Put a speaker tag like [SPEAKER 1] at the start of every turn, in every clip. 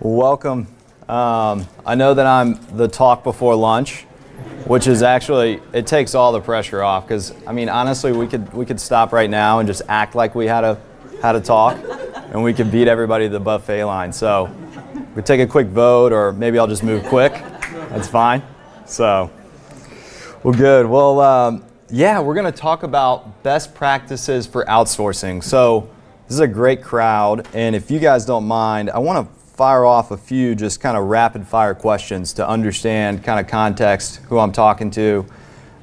[SPEAKER 1] Welcome. Um, I know that I'm the talk before lunch, which is actually it takes all the pressure off because I mean honestly we could we could stop right now and just act like we had a had a talk, and we could beat everybody to the buffet line. So we take a quick vote, or maybe I'll just move quick. That's fine. So well, good. Well, um, yeah, we're going to talk about best practices for outsourcing. So this is a great crowd, and if you guys don't mind, I want to fire off a few just kind of rapid fire questions to understand kind of context, who I'm talking to.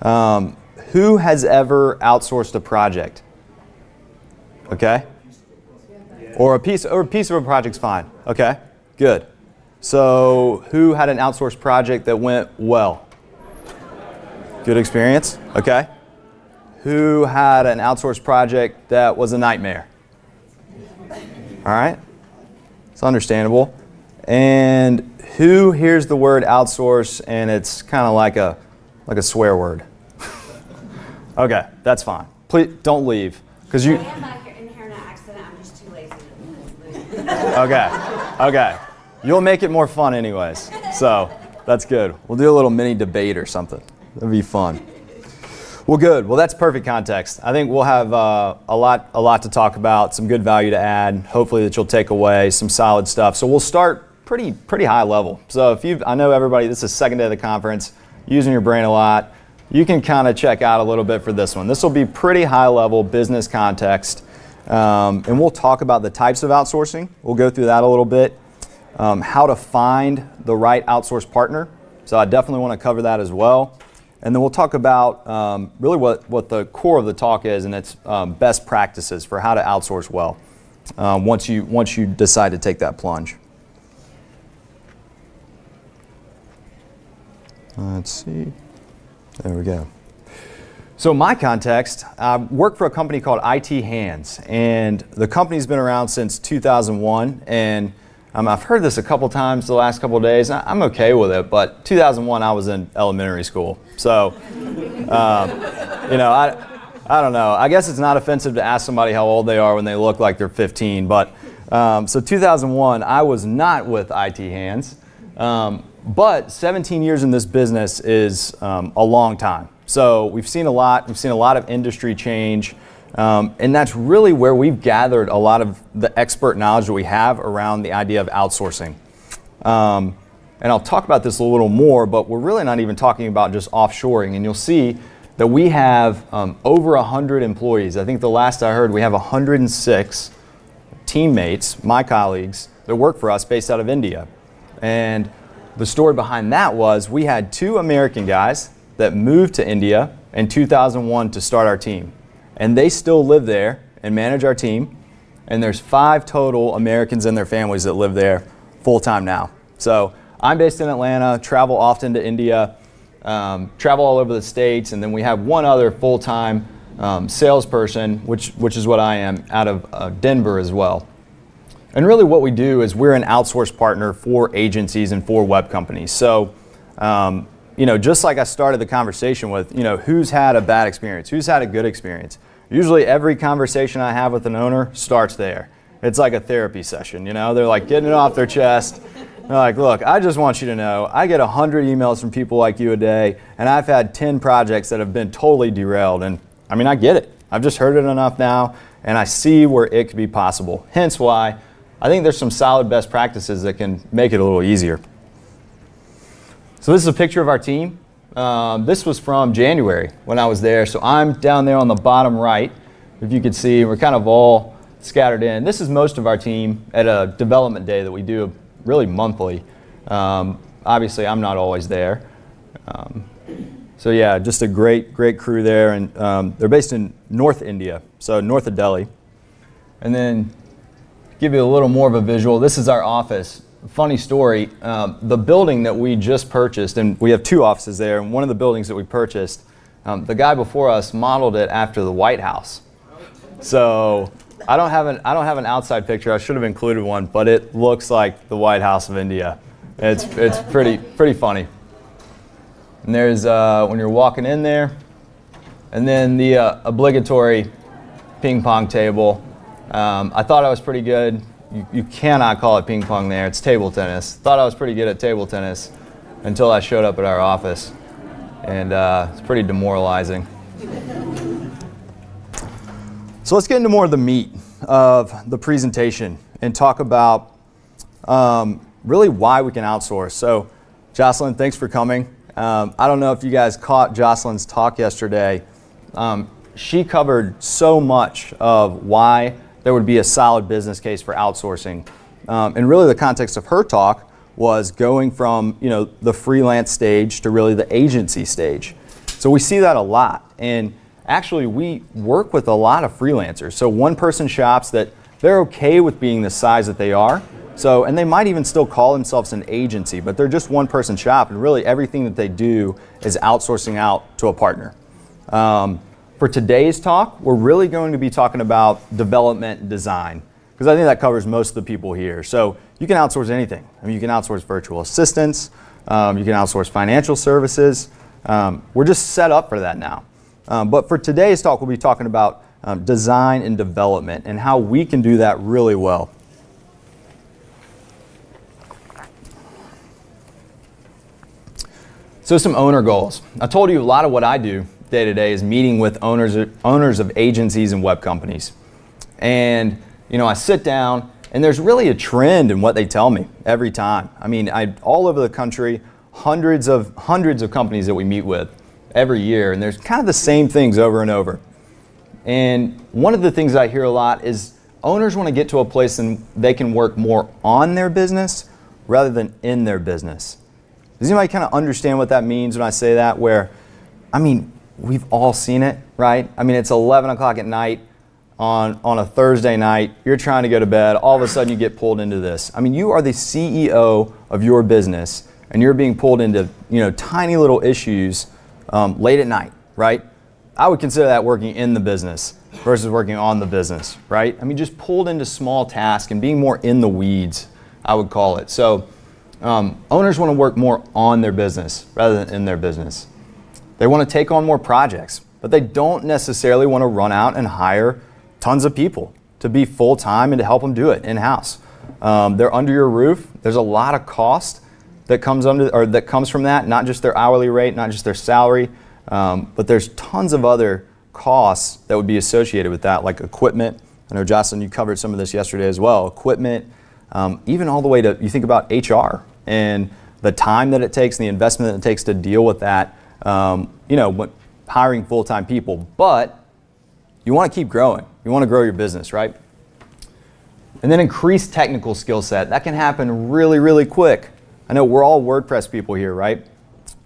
[SPEAKER 1] Um, who has ever outsourced a project? Okay? Or a piece or a piece of a project's fine. Okay? Good. So, who had an outsourced project that went well? Good experience? Okay. Who had an outsourced project that was a nightmare? All right? It's understandable. And who hears the word outsource and it's kind of like a like a swear word? okay, that's fine. Please don't leave because you.
[SPEAKER 2] I am back here in here in an accident. I'm just too lazy to
[SPEAKER 1] Okay, okay. You'll make it more fun, anyways. So that's good. We'll do a little mini debate or something. That'd be fun. Well, good. Well, that's perfect context. I think we'll have uh, a lot, a lot to talk about, some good value to add. Hopefully, that you'll take away some solid stuff. So we'll start pretty, pretty high level. So if you, I know everybody, this is second day of the conference, using your brain a lot. You can kind of check out a little bit for this one. This will be pretty high level business context, um, and we'll talk about the types of outsourcing. We'll go through that a little bit. Um, how to find the right outsource partner. So I definitely want to cover that as well. And then we'll talk about um, really what, what the core of the talk is, and it's um, best practices for how to outsource well um, once, you, once you decide to take that plunge. Let's see. There we go. So, my context, I work for a company called IT Hands, and the company's been around since 2001. And um, I've heard this a couple times the last couple days. I'm okay with it, but 2001 I was in elementary school, so um, you know I, I don't know. I guess it's not offensive to ask somebody how old they are when they look like they're 15, but um, so 2001 I was not with IT Hands, um, but 17 years in this business is um, a long time. So we've seen a lot. We've seen a lot of industry change. Um, and that's really where we've gathered a lot of the expert knowledge that we have around the idea of outsourcing. Um, and I'll talk about this a little more, but we're really not even talking about just offshoring. And you'll see that we have um, over 100 employees. I think the last I heard, we have 106 teammates, my colleagues, that work for us based out of India. And the story behind that was we had two American guys that moved to India in 2001 to start our team and they still live there and manage our team. And there's five total Americans and their families that live there full time now. So I'm based in Atlanta, travel often to India, um, travel all over the states, and then we have one other full time um, salesperson, which, which is what I am, out of uh, Denver as well. And really, what we do is we're an outsourced partner for agencies and for web companies. So, um, you know, just like I started the conversation with, you know, who's had a bad experience, who's had a good experience. Usually every conversation I have with an owner starts there. It's like a therapy session, you know? They're like getting it off their chest. They're like, look, I just want you to know I get 100 emails from people like you a day, and I've had 10 projects that have been totally derailed. And I mean, I get it. I've just heard it enough now, and I see where it could be possible. Hence why I think there's some solid best practices that can make it a little easier. So, this is a picture of our team. Um, this was from January when I was there. So I'm down there on the bottom right. If you could see, we're kind of all scattered in. This is most of our team at a development day that we do really monthly. Um, obviously, I'm not always there. Um, so yeah, just a great, great crew there, and um, they're based in North India, so north of Delhi. And then give you a little more of a visual. This is our office funny story. Um, the building that we just purchased, and we have two offices there, and one of the buildings that we purchased, um, the guy before us modeled it after the White House. So I don't have an I don't have an outside picture. I should have included one, but it looks like the White House of India. It's it's pretty pretty funny. And there's uh, when you're walking in there, and then the uh, obligatory ping pong table. Um, I thought I was pretty good you, you cannot call it ping pong there. It's table tennis. Thought I was pretty good at table tennis until I showed up at our office. And uh, it's pretty demoralizing. So let's get into more of the meat of the presentation and talk about um, really why we can outsource. So, Jocelyn, thanks for coming. Um, I don't know if you guys caught Jocelyn's talk yesterday. Um, she covered so much of why there would be a solid business case for outsourcing. Um, and really, the context of her talk was going from you know the freelance stage to really the agency stage. So we see that a lot. And actually, we work with a lot of freelancers. So one person shops that they're okay with being the size that they are. So, and they might even still call themselves an agency, but they're just one person shop, and really everything that they do is outsourcing out to a partner. Um, for today's talk, we're really going to be talking about development design, because I think that covers most of the people here. So, you can outsource anything. I mean, you can outsource virtual assistants, um, you can outsource financial services. Um, we're just set up for that now. Um, but for today's talk, we'll be talking about um, design and development and how we can do that really well. So some owner goals. I told you a lot of what I do day to day is meeting with owners owners of agencies and web companies. And you know, I sit down and there's really a trend in what they tell me every time. I mean, I all over the country, hundreds of hundreds of companies that we meet with every year and there's kind of the same things over and over. And one of the things I hear a lot is owners want to get to a place and they can work more on their business rather than in their business. Does anybody kind of understand what that means when I say that? Where, I mean, we've all seen it, right? I mean, it's 11 o'clock at night on, on a Thursday night. You're trying to go to bed. All of a sudden, you get pulled into this. I mean, you are the CEO of your business, and you're being pulled into you know tiny little issues um, late at night, right? I would consider that working in the business versus working on the business, right? I mean, just pulled into small tasks and being more in the weeds, I would call it. So um, owners want to work more on their business rather than in their business. They want to take on more projects, but they don't necessarily want to run out and hire tons of people to be full time and to help them do it in house. Um, they're under your roof. There's a lot of cost that comes under or that comes from that, not just their hourly rate, not just their salary, um, but there's tons of other costs that would be associated with that, like equipment. I know Jocelyn, you covered some of this yesterday as well. Equipment, um, even all the way to you think about HR and the time that it takes and the investment that it takes to deal with that, um, you know, hiring full-time people. But you want to keep growing. You want to grow your business, right? And then increase technical skill set. That can happen really, really quick. I know we're all WordPress people here, right?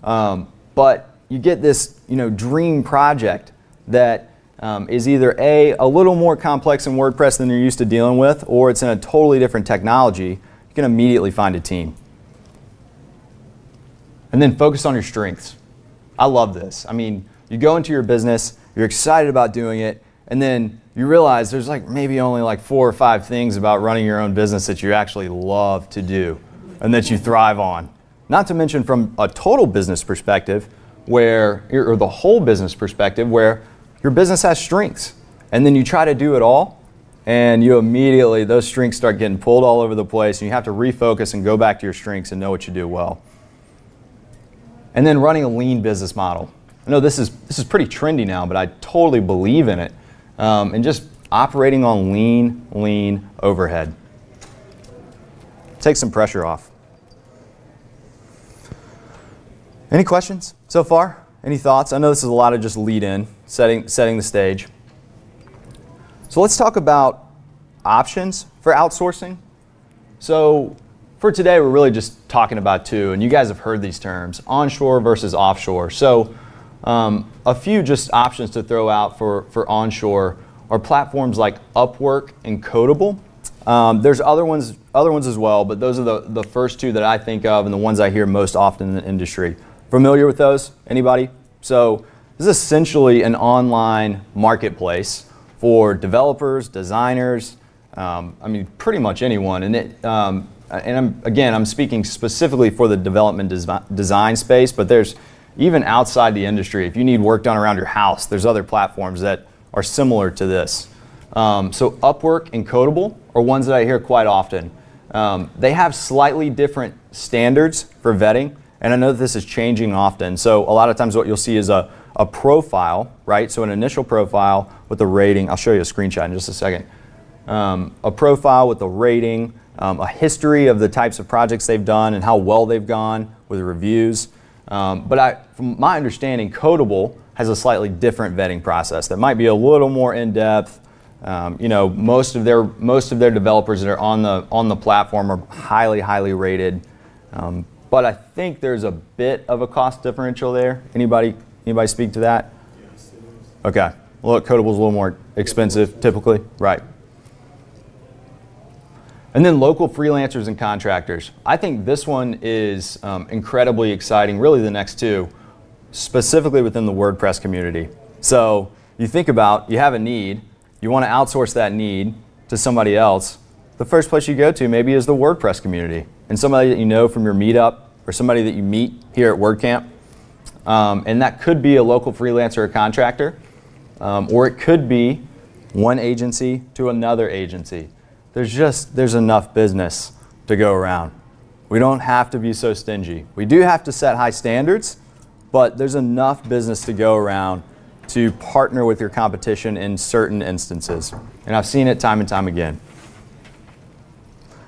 [SPEAKER 1] Um, but you get this, you know, dream project that um, is either a a little more complex in WordPress than you're used to dealing with, or it's in a totally different technology. You can immediately find a team. And then focus on your strengths. I love this. I mean, you go into your business, you're excited about doing it, and then you realize there's like maybe only like four or five things about running your own business that you actually love to do and that you thrive on. Not to mention from a total business perspective, where, or the whole business perspective, where your business has strengths. And then you try to do it all, and you immediately, those strengths start getting pulled all over the place, and you have to refocus and go back to your strengths and know what you do well. And then running a lean business model. I know this is, this is pretty trendy now, but I totally believe in it. Um, and just operating on lean, lean overhead. Take some pressure off. Any questions so far? Any thoughts? I know this is a lot of just lead in, setting, setting the stage. So let's talk about options for outsourcing. So for today, we're really just talking about two, and you guys have heard these terms onshore versus offshore. So, um, a few just options to throw out for, for onshore are platforms like Upwork and Codeable. Um, there's other ones, other ones as well, but those are the, the first two that I think of and the ones I hear most often in the industry. Familiar with those? Anybody? So this is essentially an online marketplace for developers, designers, um, I mean, pretty much anyone. And, it, um, and I'm, again, I'm speaking specifically for the development des- design space, but there's even outside the industry, if you need work done around your house, there's other platforms that are similar to this. Um, so Upwork and Codeable are ones that I hear quite often. Um, they have slightly different standards for vetting, and I know that this is changing often. So a lot of times what you'll see is a, a profile, right? So an initial profile with a rating. I'll show you a screenshot in just a second. Um, a profile with a rating, um, a history of the types of projects they've done and how well they've gone with reviews. Um, but I, from my understanding, Codeable has a slightly different vetting process that might be a little more in depth. Um, you know, most of their most of their developers that are on the on the platform are highly highly rated. Um, but I think there's a bit of a cost differential there. Anybody anybody speak to that? Yes, Okay. Well, Codeable's a little more expensive typically, right? And then local freelancers and contractors. I think this one is um, incredibly exciting, really the next two, specifically within the WordPress community. So you think about, you have a need, you want to outsource that need to somebody else. The first place you go to maybe is the WordPress community and somebody that you know from your meetup or somebody that you meet here at WordCamp. Um, and that could be a local freelancer or contractor, um, or it could be one agency to another agency there's just there's enough business to go around. We don't have to be so stingy. We do have to set high standards, but there's enough business to go around to partner with your competition in certain instances. And I've seen it time and time again.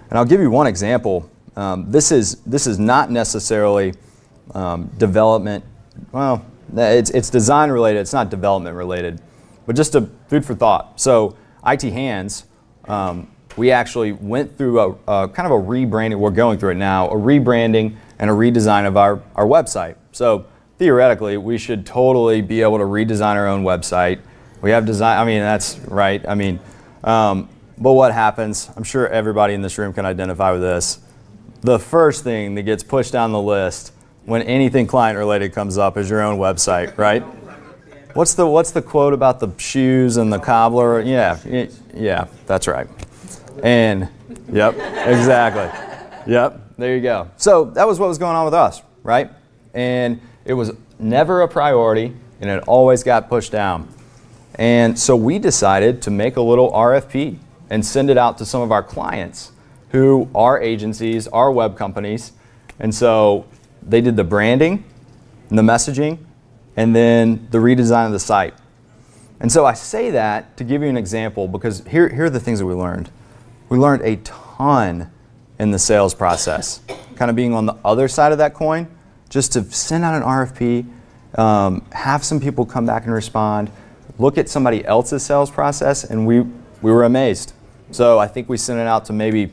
[SPEAKER 1] And I'll give you one example. Um, this, is, this is not necessarily um, development, well, it's, it's design related, it's not development related, but just a food for thought. So IT Hands, um, we actually went through a, a, kind of a rebranding, we're going through it now, a rebranding and a redesign of our, our website. So theoretically, we should totally be able to redesign our own website. We have design, I mean, that's right. I mean, um, but what happens, I'm sure everybody in this room can identify with this. The first thing that gets pushed down the list when anything client related comes up is your own website, right? What's the, what's the quote about the shoes and the cobbler? Yeah, yeah, that's right. And, yep, exactly. Yep, there you go. So that was what was going on with us, right? And it was never a priority, and it always got pushed down. And so we decided to make a little RFP and send it out to some of our clients who are agencies, are web companies. And so they did the branding, and the messaging, and then the redesign of the site. And so I say that to give you an example because here, here are the things that we learned. We learned a ton in the sales process, kind of being on the other side of that coin, just to send out an RFP, um, have some people come back and respond, look at somebody else's sales process, and we, we were amazed. So I think we sent it out to maybe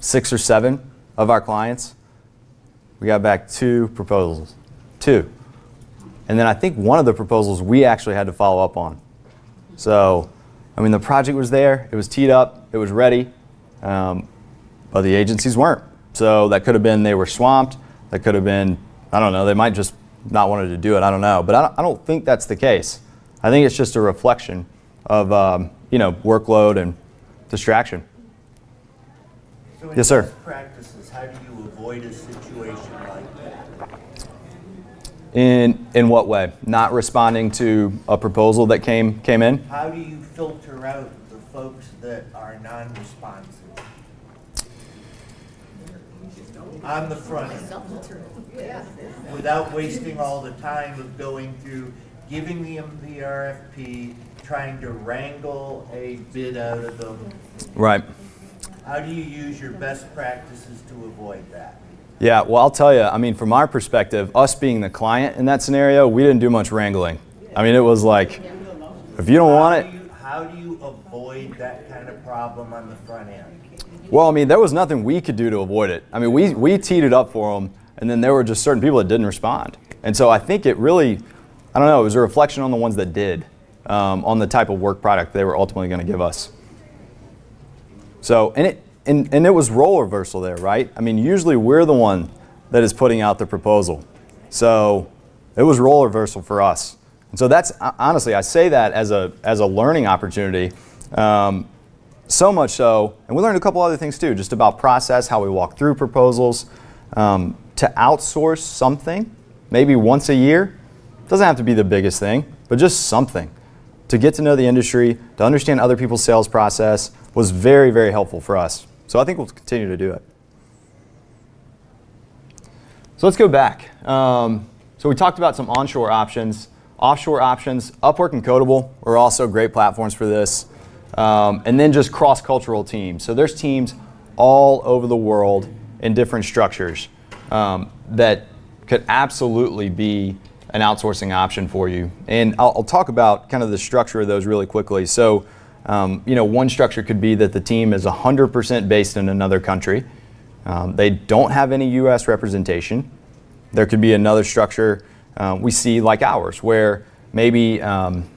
[SPEAKER 1] six or seven of our clients. We got back two proposals, two. And then I think one of the proposals we actually had to follow up on. So, I mean, the project was there, it was teed up, it was ready. Um, but the agencies weren't. So that could have been they were swamped. That could have been, I don't know, they might just not wanted to do it. I don't know. But I don't, I don't think that's the case. I think it's just a reflection of, um, you know, workload and distraction.
[SPEAKER 3] So
[SPEAKER 1] yes, sir.
[SPEAKER 3] practices, how do you avoid a situation like that?
[SPEAKER 1] In, in what way? Not responding to a proposal that came, came in?
[SPEAKER 3] How do you filter out the folks that are non-responsive? On the front end. Without wasting all the time of going through, giving them the RFP, trying to wrangle a bid out of them.
[SPEAKER 1] Right.
[SPEAKER 3] How do you use your best practices to avoid that?
[SPEAKER 1] Yeah, well, I'll tell you, I mean, from our perspective, us being the client in that scenario, we didn't do much wrangling. I mean, it was like, if you don't
[SPEAKER 3] how
[SPEAKER 1] want
[SPEAKER 3] do
[SPEAKER 1] it.
[SPEAKER 3] You, how do you avoid that kind of problem on the front end?
[SPEAKER 1] Well, I mean, there was nothing we could do to avoid it. I mean, we, we teed it up for them, and then there were just certain people that didn't respond. And so I think it really, I don't know, it was a reflection on the ones that did, um, on the type of work product they were ultimately going to give us. So, and it, and, and it was role reversal there, right? I mean, usually we're the one that is putting out the proposal. So it was role reversal for us. And so that's, honestly, I say that as a, as a learning opportunity. Um, so much so, and we learned a couple other things too, just about process, how we walk through proposals. Um, to outsource something, maybe once a year, doesn't have to be the biggest thing, but just something. To get to know the industry, to understand other people's sales process was very, very helpful for us. So I think we'll continue to do it. So let's go back. Um, so we talked about some onshore options, offshore options. Upwork and Codeable are also great platforms for this. Um, and then just cross-cultural teams. So there's teams all over the world in different structures um, that could absolutely be an outsourcing option for you. And I'll, I'll, talk about kind of the structure of those really quickly. So, um, you know, one structure could be that the team is 100% based in another country. Um, they don't have any U.S. representation. There could be another structure uh, we see like ours, where maybe um,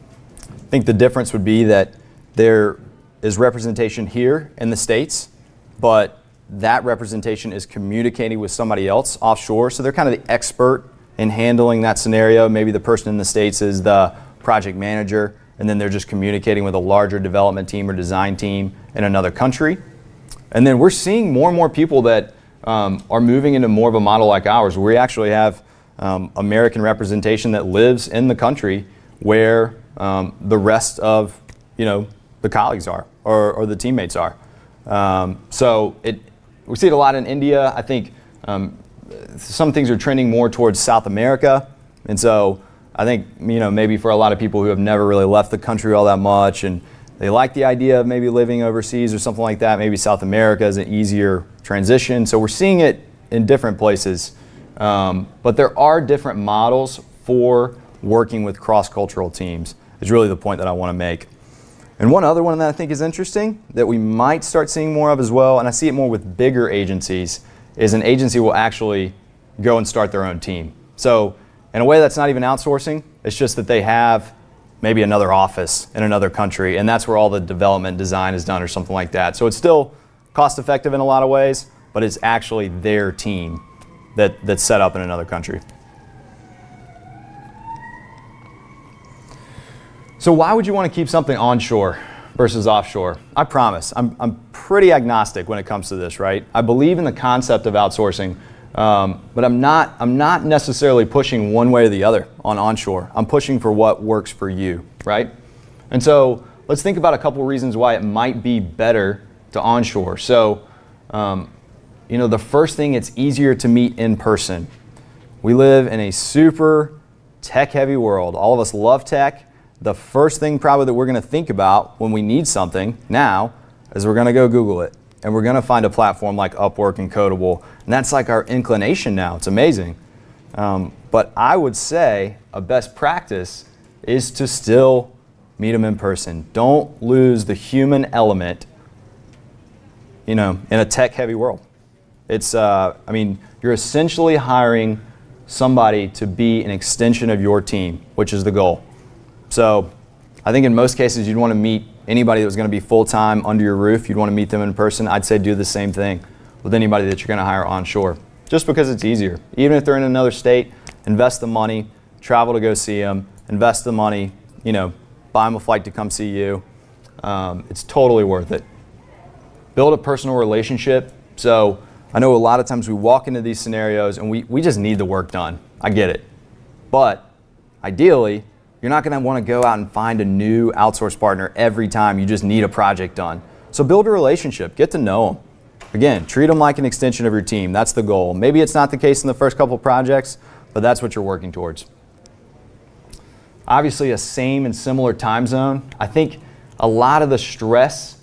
[SPEAKER 1] I think the difference would be that there is representation here in the States, but that representation is communicating with somebody else offshore. So they're kind of the expert in handling that scenario. Maybe the person in the States is the project manager, and then they're just communicating with a larger development team or design team in another country. And then we're seeing more and more people that um, are moving into more of a model like ours, where we actually have um, American representation that lives in the country where um, the rest of you know the colleagues are or, or the teammates are. Um, so it, we see it a lot in India. I think um, some things are trending more towards South America, and so I think you know maybe for a lot of people who have never really left the country all that much and they like the idea of maybe living overseas or something like that. Maybe South America is an easier transition. So we're seeing it in different places. Um, but there are different models for working with cross cultural teams, is really the point that I want to make. And one other one that I think is interesting that we might start seeing more of as well, and I see it more with bigger agencies, is an agency will actually go and start their own team. So, in a way, that's not even outsourcing, it's just that they have maybe another office in another country, and that's where all the development design is done or something like that. So, it's still cost effective in a lot of ways, but it's actually their team that, that's set up in another country. So why would you want to keep something onshore versus offshore? I promise, I'm, I'm pretty agnostic when it comes to this, right? I believe in the concept of outsourcing, um, but I'm not, I'm not necessarily pushing one way or the other on onshore. I'm pushing for what works for you, right? And so let's think about a couple reasons why it might be better to onshore. So, um, you know, the first thing, it's easier to meet in person. We live in a super tech heavy world. All of us love tech the first thing probably that we're going to think about when we need something now is we're going to go Google it. And we're going to find a platform like Upwork and Codeable. And that's like our inclination now. It's amazing. Um, but I would say a best practice is to still meet them in person. Don't lose the human element, you know, in a tech heavy world. It's, uh, I mean, you're essentially hiring somebody to be an extension of your team, which is the goal. So I think in most cases you'd want to meet anybody that was going to be full-time under your roof. You'd want to meet them in person. I'd say do the same thing with anybody that you're going to hire onshore, just because it's easier. Even if they're in another state, invest the money, travel to go see them, invest the money, you know, buy them a flight to come see you. Um, it's totally worth it. Build a personal relationship. So I know a lot of times we walk into these scenarios and we, we just need the work done. I get it. But ideally, you're not going to want to go out and find a new outsource partner every time you just need a project done. So build a relationship, get to know them. Again, treat them like an extension of your team. That's the goal. Maybe it's not the case in the first couple projects, but that's what you're working towards. Obviously, a same and similar time zone. I think a lot of the stress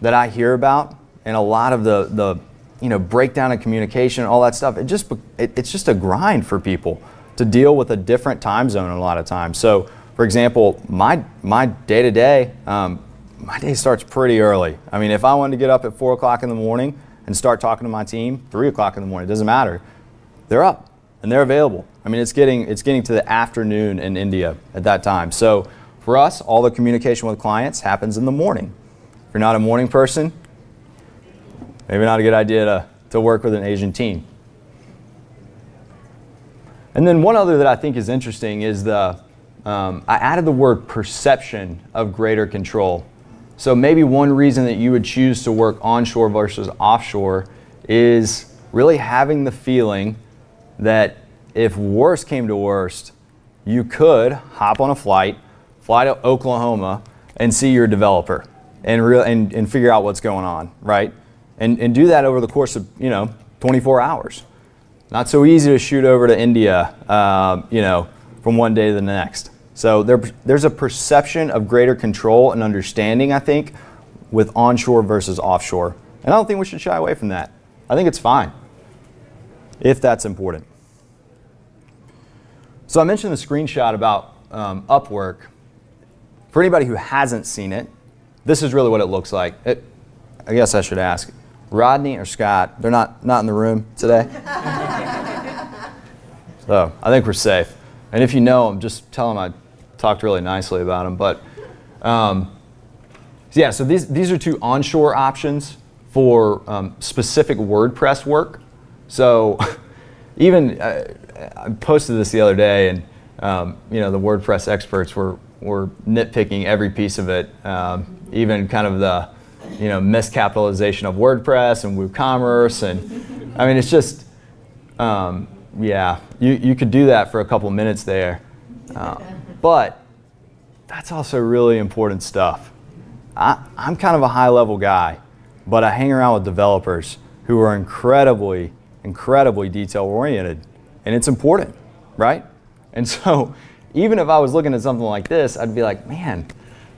[SPEAKER 1] that I hear about and a lot of the, the you know, breakdown in communication, all that stuff, it just, it, it's just a grind for people to deal with a different time zone a lot of times. So for example, my my day to day, my day starts pretty early. I mean, if I wanted to get up at four o'clock in the morning and start talking to my team, three o'clock in the morning, it doesn't matter. They're up and they're available. I mean, it's getting it's getting to the afternoon in India at that time. So for us, all the communication with clients happens in the morning. If you're not a morning person, maybe not a good idea to, to work with an Asian team. And then one other that I think is interesting is the um, I added the word perception of greater control. So maybe one reason that you would choose to work onshore versus offshore is really having the feeling that if worst came to worst, you could hop on a flight, fly to Oklahoma and see your developer and, real, and, and figure out what's going on, right? And, and do that over the course of, you know, 24 hours. Not so easy to shoot over to India, uh, you know, from one day to the next. So there, there's a perception of greater control and understanding, I think, with onshore versus offshore. And I don't think we should shy away from that. I think it's fine if that's important. So I mentioned the screenshot about um, Upwork. For anybody who hasn't seen it, this is really what it looks like. It, I guess I should ask, Rodney or Scott? They're not, not in the room today? so I think we're safe. And if you know them, just tell them I talked really nicely about them. But um, yeah, so these, these are two onshore options for um, specific WordPress work. So even uh, I posted this the other day, and um, you know the WordPress experts were were nitpicking every piece of it, um, even kind of the you know miscapitalization of WordPress and WooCommerce, and I mean it's just um, yeah, you you could do that for a couple minutes there, uh, but that's also really important stuff. I, I'm kind of a high level guy, but I hang around with developers who are incredibly incredibly detail oriented and it's important, right? And so even if I was looking at something like this, I'd be like, man,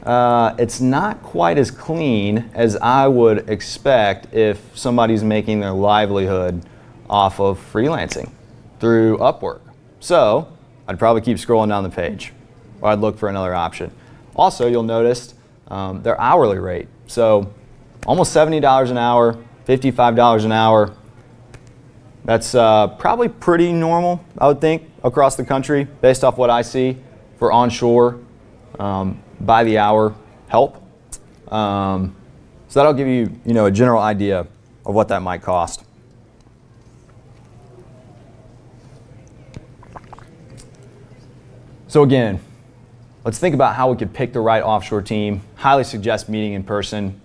[SPEAKER 1] uh, it's not quite as clean as I would expect if somebody's making their livelihood off of freelancing through Upwork. So I'd probably keep scrolling down the page or I'd look for another option. Also, you'll notice um, their hourly rate. So almost $70 an hour, $55 an hour, that's uh, probably pretty normal, I would think, across the country, based off what I see for onshore um, by the hour help. Um, so that'll give you, you know, a general idea of what that might cost. So again, let's think about how we could pick the right offshore team. Highly suggest meeting in person.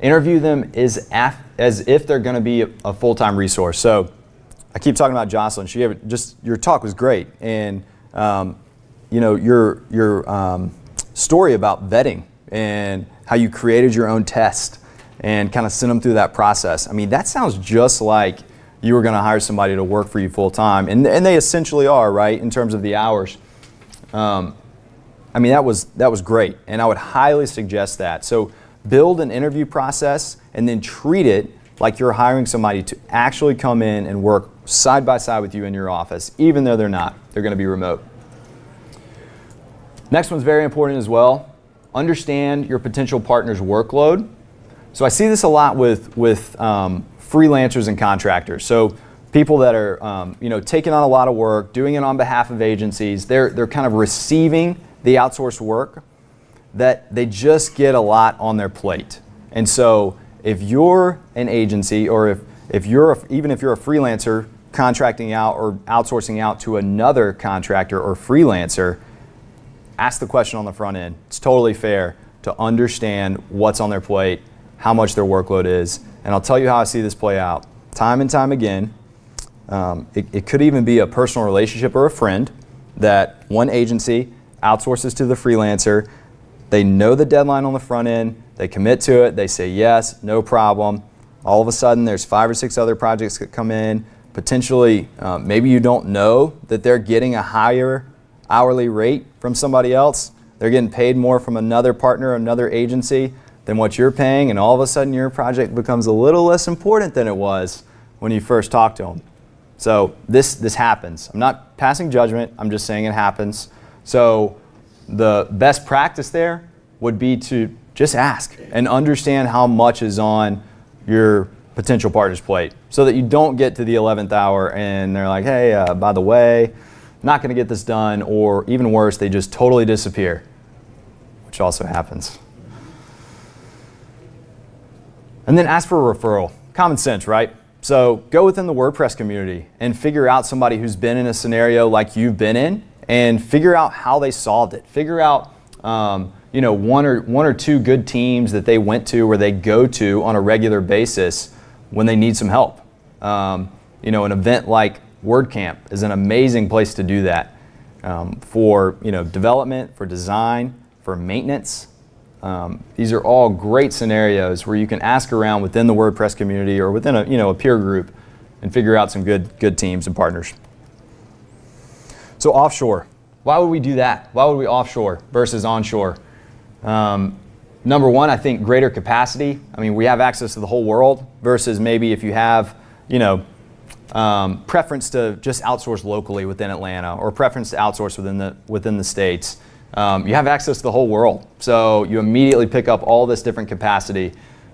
[SPEAKER 1] Interview them as, as if they're going to be a full-time resource. So I keep talking about Jocelyn. She gave, just your talk was great, and um, you know your your um, story about vetting and how you created your own test and kind of sent them through that process. I mean, that sounds just like you were going to hire somebody to work for you full time, and and they essentially are right in terms of the hours. Um, I mean, that was that was great, and I would highly suggest that. So build an interview process and then treat it like you're hiring somebody to actually come in and work side by side with you in your office, even though they're not. They're going to be remote. Next one's very important as well. Understand your potential partner's workload. So I see this a lot with, with um, freelancers and contractors. So people that are um, you know, taking on a lot of work, doing it on behalf of agencies, they're, they're kind of receiving the outsourced work that they just get a lot on their plate. And so if you're an agency or if, if you're a, even if you're a freelancer contracting out or outsourcing out to another contractor or freelancer, ask the question on the front end. It's totally fair to understand what's on their plate, how much their workload is, and I'll tell you how I see this play out. Time and time again, um, it, it could even be a personal relationship or a friend that one agency outsources to the freelancer. They know the deadline on the front end, they commit to it, they say yes, no problem. All of a sudden, there's five or six other projects that come in. Potentially, um, maybe you don't know that they're getting a higher hourly rate from somebody else. They're getting paid more from another partner, another agency than what you're paying, and all of a sudden your project becomes a little less important than it was when you first talked to them. So this, this happens. I'm not passing judgment, I'm just saying it happens. So the best practice there would be to just ask and understand how much is on your potential partner's plate so that you don't get to the 11th hour and they're like, hey, uh, by the way, not going to get this done, or even worse, they just totally disappear, which also happens. And then ask for a referral. Common sense, right? So go within the WordPress community and figure out somebody who's been in a scenario like you've been in and figure out how they solved it. Figure out um, you know, one or, one or two good teams that they went to or they go to on a regular basis when they need some help. Um, you know, an event like WordCamp is an amazing place to do that. um, for you know development, for design, for maintenance. Um, these are all great scenarios where you can ask around within the WordPress community or within a you know a peer group and figure out some good good teams and partners. So offshore, why would we do that? Why would we offshore versus onshore? Um, number one, I think greater capacity. I mean, we have access to the whole world versus maybe if you have, you know, um, preference to just outsource locally within Atlanta or preference to outsource within the within the states. Um, you have access to the whole world, so you immediately pick up all this different capacity.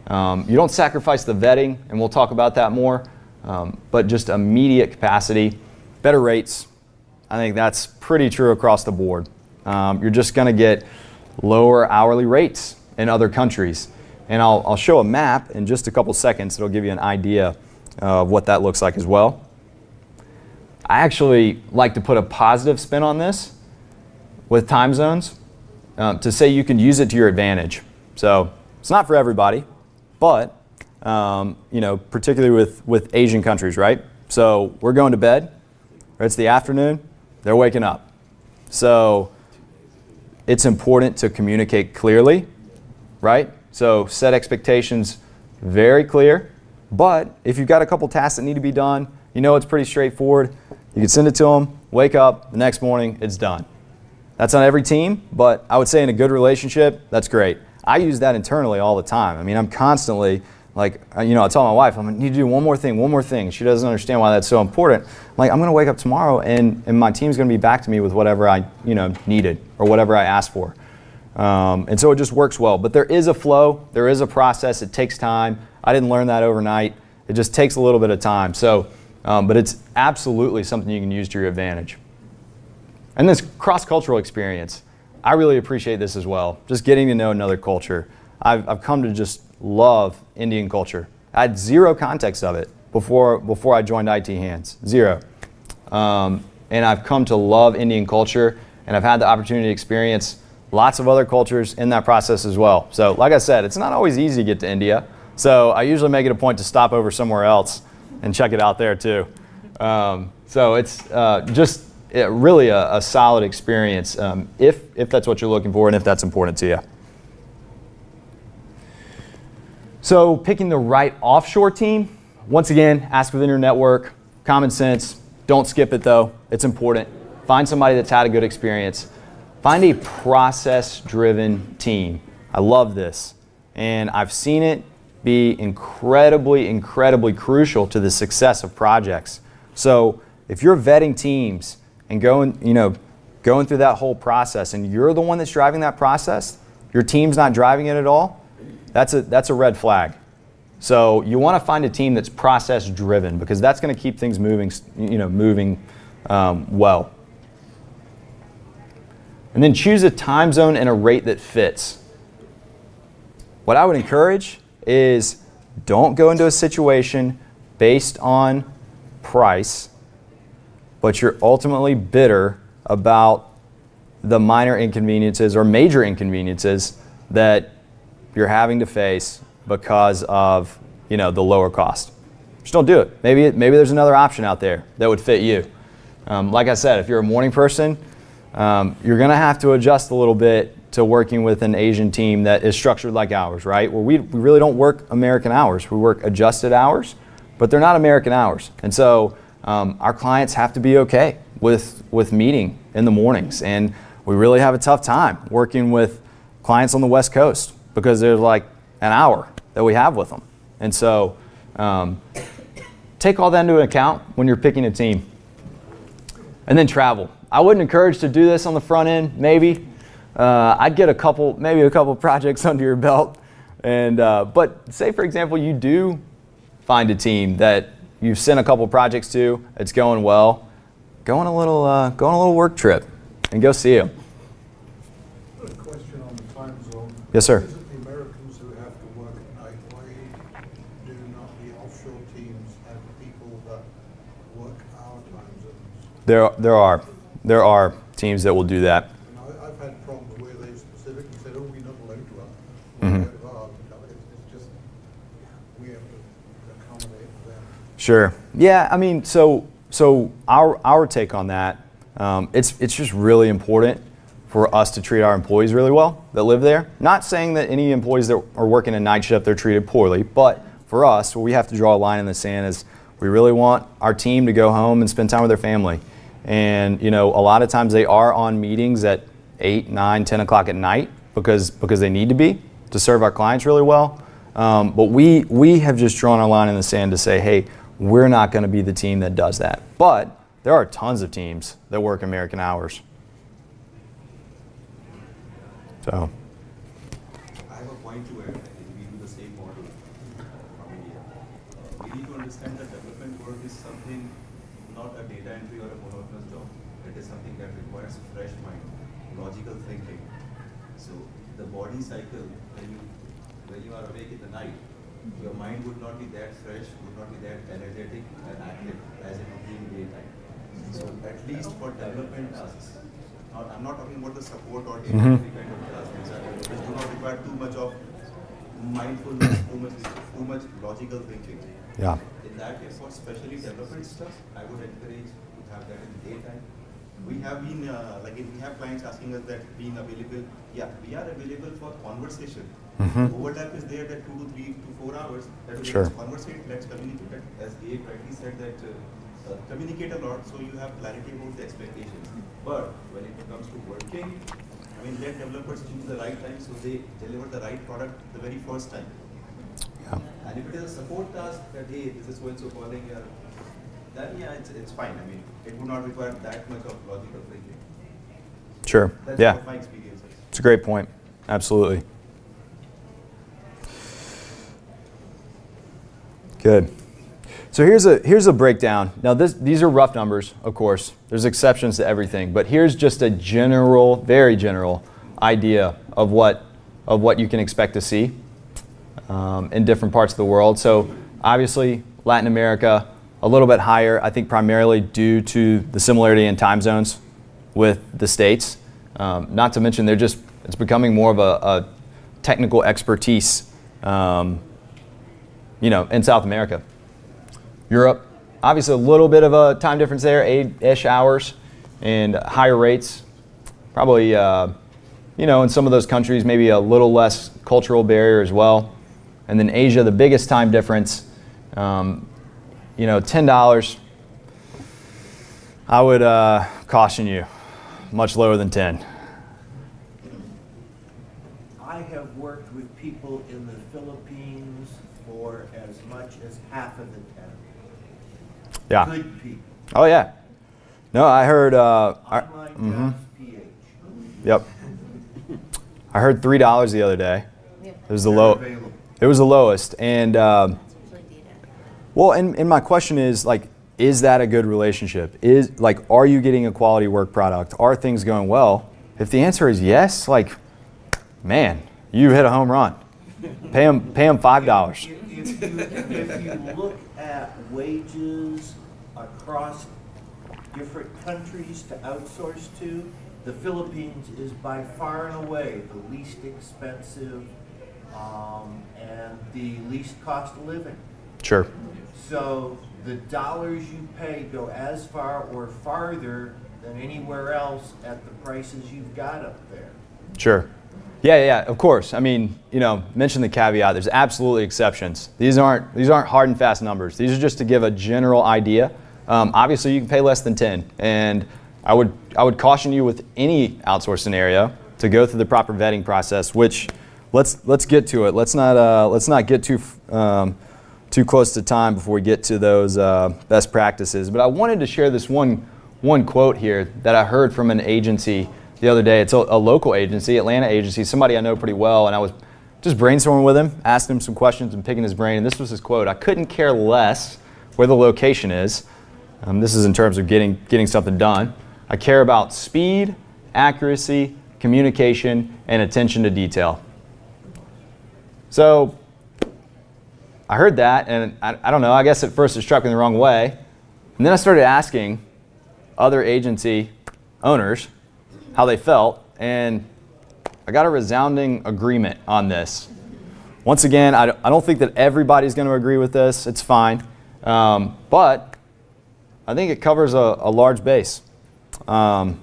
[SPEAKER 1] Um, you don't sacrifice the vetting, and we'll talk about that more. Um, but just immediate capacity, better rates. I think that's pretty true across the board. Um, you're just going to get lower hourly rates in other countries. And I'll, I'll show a map in just a couple seconds that'll give you an idea of what that looks like as well. I actually like to put a positive spin on this with time zones um, to say you can use it to your advantage. So it's not for everybody, but um, you know, particularly with, with Asian countries, right? So we're going to bed, it's the afternoon, they're waking up. So it's important to communicate clearly, right? So set expectations very clear. But if you've got a couple tasks that need to be done, you know it's pretty straightforward. You can send it to them, wake up, the next morning, it's done. That's on every team, but I would say in a good relationship, that's great. I use that internally all the time. I mean, I'm constantly like, you know, I tell my wife, I'm gonna need to do one more thing, one more thing. She doesn't understand why that's so important. I'm like, I'm gonna wake up tomorrow and, and my team's gonna be back to me with whatever I, you know, needed or whatever I asked for. Um, and so it just works well. But there is a flow, there is a process, it takes time. I didn't learn that overnight. It just takes a little bit of time. So, um, but it's absolutely something you can use to your advantage. And this cross-cultural experience, I really appreciate this as well. Just getting to know another culture. I've, I've come to just love Indian culture. I had zero context of it before, before I joined IT Hands, zero. Um, and I've come to love Indian culture, and I've had the opportunity to experience lots of other cultures in that process as well. So, like I said, it's not always easy to get to India. So, I usually make it a point to stop over somewhere else and check it out there too. Um, so, it's uh, just it, really a, a, solid experience um, if, if that's what you're looking for and if that's important to you. So picking the right offshore team, once again, ask within your network, common sense, don't skip it though, it's important. Find somebody that's had a good experience. Find a process-driven team. I love this. And I've seen it be incredibly, incredibly crucial to the success of projects. So if you're vetting teams and going, you know, going through that whole process and you're the one that's driving that process, your team's not driving it at all, that's a, that's a red flag. So you want to find a team that's process driven because that's going to keep things moving, you know, moving um, well. And then choose a time zone and a rate that fits. What I would encourage is don't go into a situation based on price, but you're ultimately bitter about the minor inconveniences or major inconveniences that you're having to face because of you know the lower cost. Just don't do it. Maybe maybe there's another option out there that would fit you. Um, like I said, if you're a morning person, um, you're going to have to adjust a little bit to working with an Asian team that is structured like ours, right? Where we, we really don't work American hours. We work adjusted hours, but they're not American hours. And so um, our clients have to be okay with, with meeting in the mornings. And we really have a tough time working with clients on the West Coast because there's like an hour that we have with them. And so um, take all that into account when you're picking a team. And then travel. I wouldn't encourage to do this on the front end, maybe. Uh, I'd get a couple, maybe a couple projects under your belt. And, uh, but say, for example, you do find a team that you've sent a couple projects to, it's going well, go on a little, uh, go on a little work trip and go see them. Yes, sir. There, there are, there are teams that will do that.
[SPEAKER 4] I, have had problems where they specifically said, "Oh, we're not allowed to." Just to.
[SPEAKER 1] Sure. Yeah. I mean, so so our our take on that um, it's, it's just really important for us to treat our employees really well that live there. Not saying that any employees that are working a night shift, they're treated poorly, but for us, we have to draw a line in the sand is we really want our team to go home and spend time with their family. And, you know, a lot of times they are on meetings at 8, 9, 10 o'clock at night because, because they need to be to serve our clients really well. Um, but we, we have just drawn a line in the sand to say, hey, we're not going to be the team that does that. But there are tons of teams that work American hours. So,
[SPEAKER 5] I have a point to add. I think we do the same model from India. We need to understand that development work is something, not a data entry or a monotonous job. It is something that requires fresh mind, logical thinking. So the body cycle, when you when you are awake in the night, your mind would not be that fresh, would not be that energetic and active as it would be in daytime. So at least for development tasks, not, I'm not talking about the support or data
[SPEAKER 1] Mhm.
[SPEAKER 5] entry kind of tasks, are- which do not require too much of mindfulness, too much, too much logical thinking.
[SPEAKER 1] yeah.
[SPEAKER 5] In that case, for especially development stuff, I would encourage to have that in daytime. We have been, uh, like, if we have clients asking us that being available, yeah, we are available for conversation.
[SPEAKER 1] Mhm.
[SPEAKER 5] Overlap is there that two to three to four hours, that
[SPEAKER 1] Sure.
[SPEAKER 5] let's conversate, let's communicate. As Dave rightly said that, uh, uh, communicate a lot so you have clarity about the expectations. But when it comes to working, I mean, let developers choose the right time so they deliver the right product the very first time.
[SPEAKER 1] yeah.
[SPEAKER 5] And if it is a support task that, hey, this is so and so calling, then yeah, it's, it's fine. I mean, it would not require that much of logical thinking.
[SPEAKER 1] Sure.
[SPEAKER 5] That's
[SPEAKER 1] Yeah.
[SPEAKER 5] my experience is.
[SPEAKER 1] It's a great point. Absolutely. Good. So here's a here's a breakdown. Now this these are rough numbers, of course. There's exceptions to everything, but here's just a general, very general idea of what of what you can expect to see um, in different parts of the world. So obviously Latin America a little bit higher. I think primarily due to the similarity in time zones with the states. Um, not to mention they're just it's becoming more of a, a technical expertise, um, you know, in South America. Europe, obviously a little bit of a time difference there, eight-ish hours, and higher rates. Probably, uh, you know, in some of those countries, maybe a little less cultural barrier as well. And then Asia, the biggest time difference, um, you know, ten dollars. I would uh, caution you, much lower than ten.
[SPEAKER 3] I have worked with people in the Philippines for as much as half of.
[SPEAKER 1] Yeah.
[SPEAKER 3] Good people.
[SPEAKER 1] Oh yeah. No, I heard. Uh, I,
[SPEAKER 3] Online
[SPEAKER 1] mhm.
[SPEAKER 3] PH.
[SPEAKER 1] Yep. I heard three dollars the other day. It was the low. It was the lowest, and um, well, and, and my question is like, is that a good relationship? Is like, are you getting a quality work product? Are things going well? If the answer is yes, like, man, you hit a home run. Pay them, pay them five dollars.
[SPEAKER 3] If if you, if you look at wages across different countries to outsource to, the Philippines is by far and away the least expensive um, and the least cost of living.
[SPEAKER 1] Sure.
[SPEAKER 3] So the dollars you pay go as far or farther than anywhere else at the prices you've got up there.
[SPEAKER 1] Sure. Yeah, yeah, of course. I mean, you know, mention the caveat. There's absolutely exceptions. These aren't these aren't hard and fast numbers. These are just to give a general idea. Um, obviously, you can pay less than 10, and I would I would caution you with any outsource scenario to go through the proper vetting process. Which let's let's get to it. Let's not uh, let's not get too um, too close to time before we get to those uh, best practices. But I wanted to share this one one quote here that I heard from an agency the other day. It's a, a local agency, Atlanta agency, somebody I know pretty well, and I was just brainstorming with him, asking him some questions and picking his brain. And this was his quote: "I couldn't care less where the location is. Um, this is in terms of getting getting something done. I care about speed, accuracy, communication, and attention to detail." So I heard that, and I, I don't know. I guess at first it struck me the wrong way, and then I started asking other agency owners how they felt, and I got a resounding agreement on this. Once again, I, I don't think that everybody's going to agree with this. It's fine. Um, but I think it covers a, a large base. Um,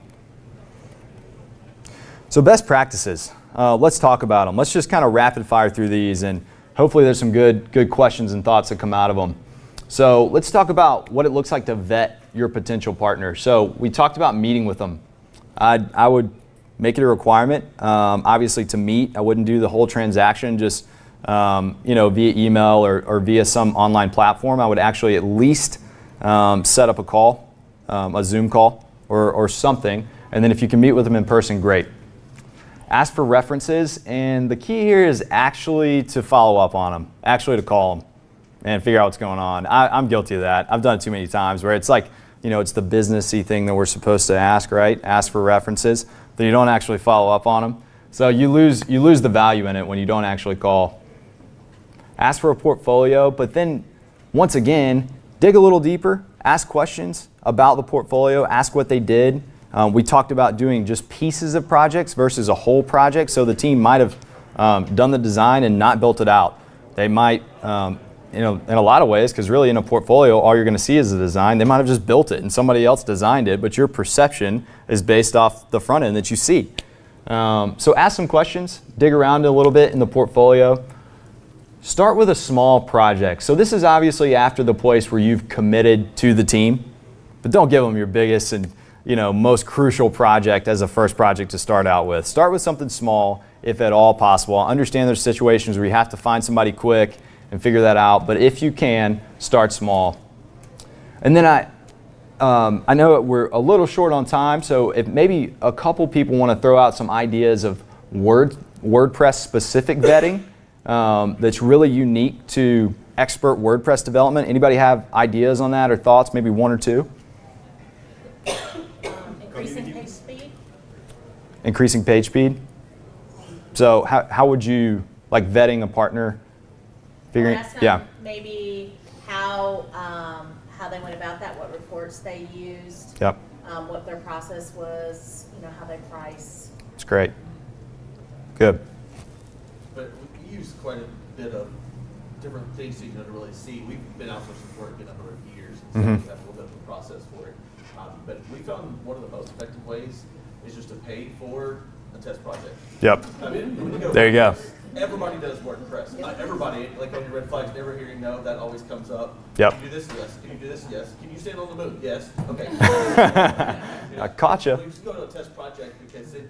[SPEAKER 1] so best practices. Uh, let's talk about them. Let's just kind of rapid fire through these, and hopefully there's some good good questions and thoughts that come out of them. So let's talk about what it looks like to vet your potential partner. So we talked about meeting with them. I I would make it a requirement, um, obviously, to meet. I wouldn't do the whole transaction just um, you know via email or, or via some online platform. I would actually at least um, set up a call, um, a Zoom call, or, or something. And then if you can meet with them in person, great ask for references, and the key here is actually to follow up on them, actually to call them and figure out what's going on. I, am guilty of that. I've done it too many times where it's like, you know, it's the businessy thing that we're supposed to ask, right? Ask for references, but you don't actually follow up on them. So you lose, you lose the value in it when you don't actually call. Ask for a portfolio, but then once again, dig a little deeper, ask questions about the portfolio, ask what they did, um, we talked about doing just pieces of projects versus a whole project. So the team might have um, done the design and not built it out. They might, um, you know, in a lot of ways, because really in a portfolio, all you're going to see is the design. They might have just built it and somebody else designed it, but your perception is based off the front end that you see. Um, so ask some questions, dig around a little bit in the portfolio. Start with a small project. So this is obviously after the place where you've committed to the team, but don't give them your biggest and you know, most crucial project as a first project to start out with. Start with something small, if at all possible. Understand there's situations where you have to find somebody quick and figure that out, but if you can, start small. And then I, um, I know we're a little short on time, so if maybe a couple people want to throw out some ideas of Word, WordPress specific vetting um, that's really unique to expert WordPress development. Anybody have ideas on that or thoughts? Maybe one or two?
[SPEAKER 2] Increasing page speed?
[SPEAKER 1] increasing page speed. So how, how would you like vetting a partner? Figuring,
[SPEAKER 2] Well, that's
[SPEAKER 1] yeah,
[SPEAKER 2] Maybe how, um, how they went about that, what reports they used,
[SPEAKER 1] yep,
[SPEAKER 2] um, what their process was, you know, how they price.
[SPEAKER 1] it's great. Good.
[SPEAKER 6] But we use quite a bit of different things so you know to really see. We've been outsourcing for it a number of years, and so
[SPEAKER 1] Mhm.
[SPEAKER 6] we have a little bit of a process for it. Um, but we found one of the most effective ways is just to pay for a test project.
[SPEAKER 1] Yep.
[SPEAKER 6] I mean, go
[SPEAKER 1] There you go.
[SPEAKER 6] Everybody does WordPress. Uh, everybody, like on your red flags, never hearing no, that always comes up.
[SPEAKER 1] Yep.
[SPEAKER 6] Can you do this? Yes. Can you do this? Yes. Can you stand on the moon? Yes. Okay.
[SPEAKER 1] I caught
[SPEAKER 6] So
[SPEAKER 1] you.
[SPEAKER 6] you just go to a test project because it,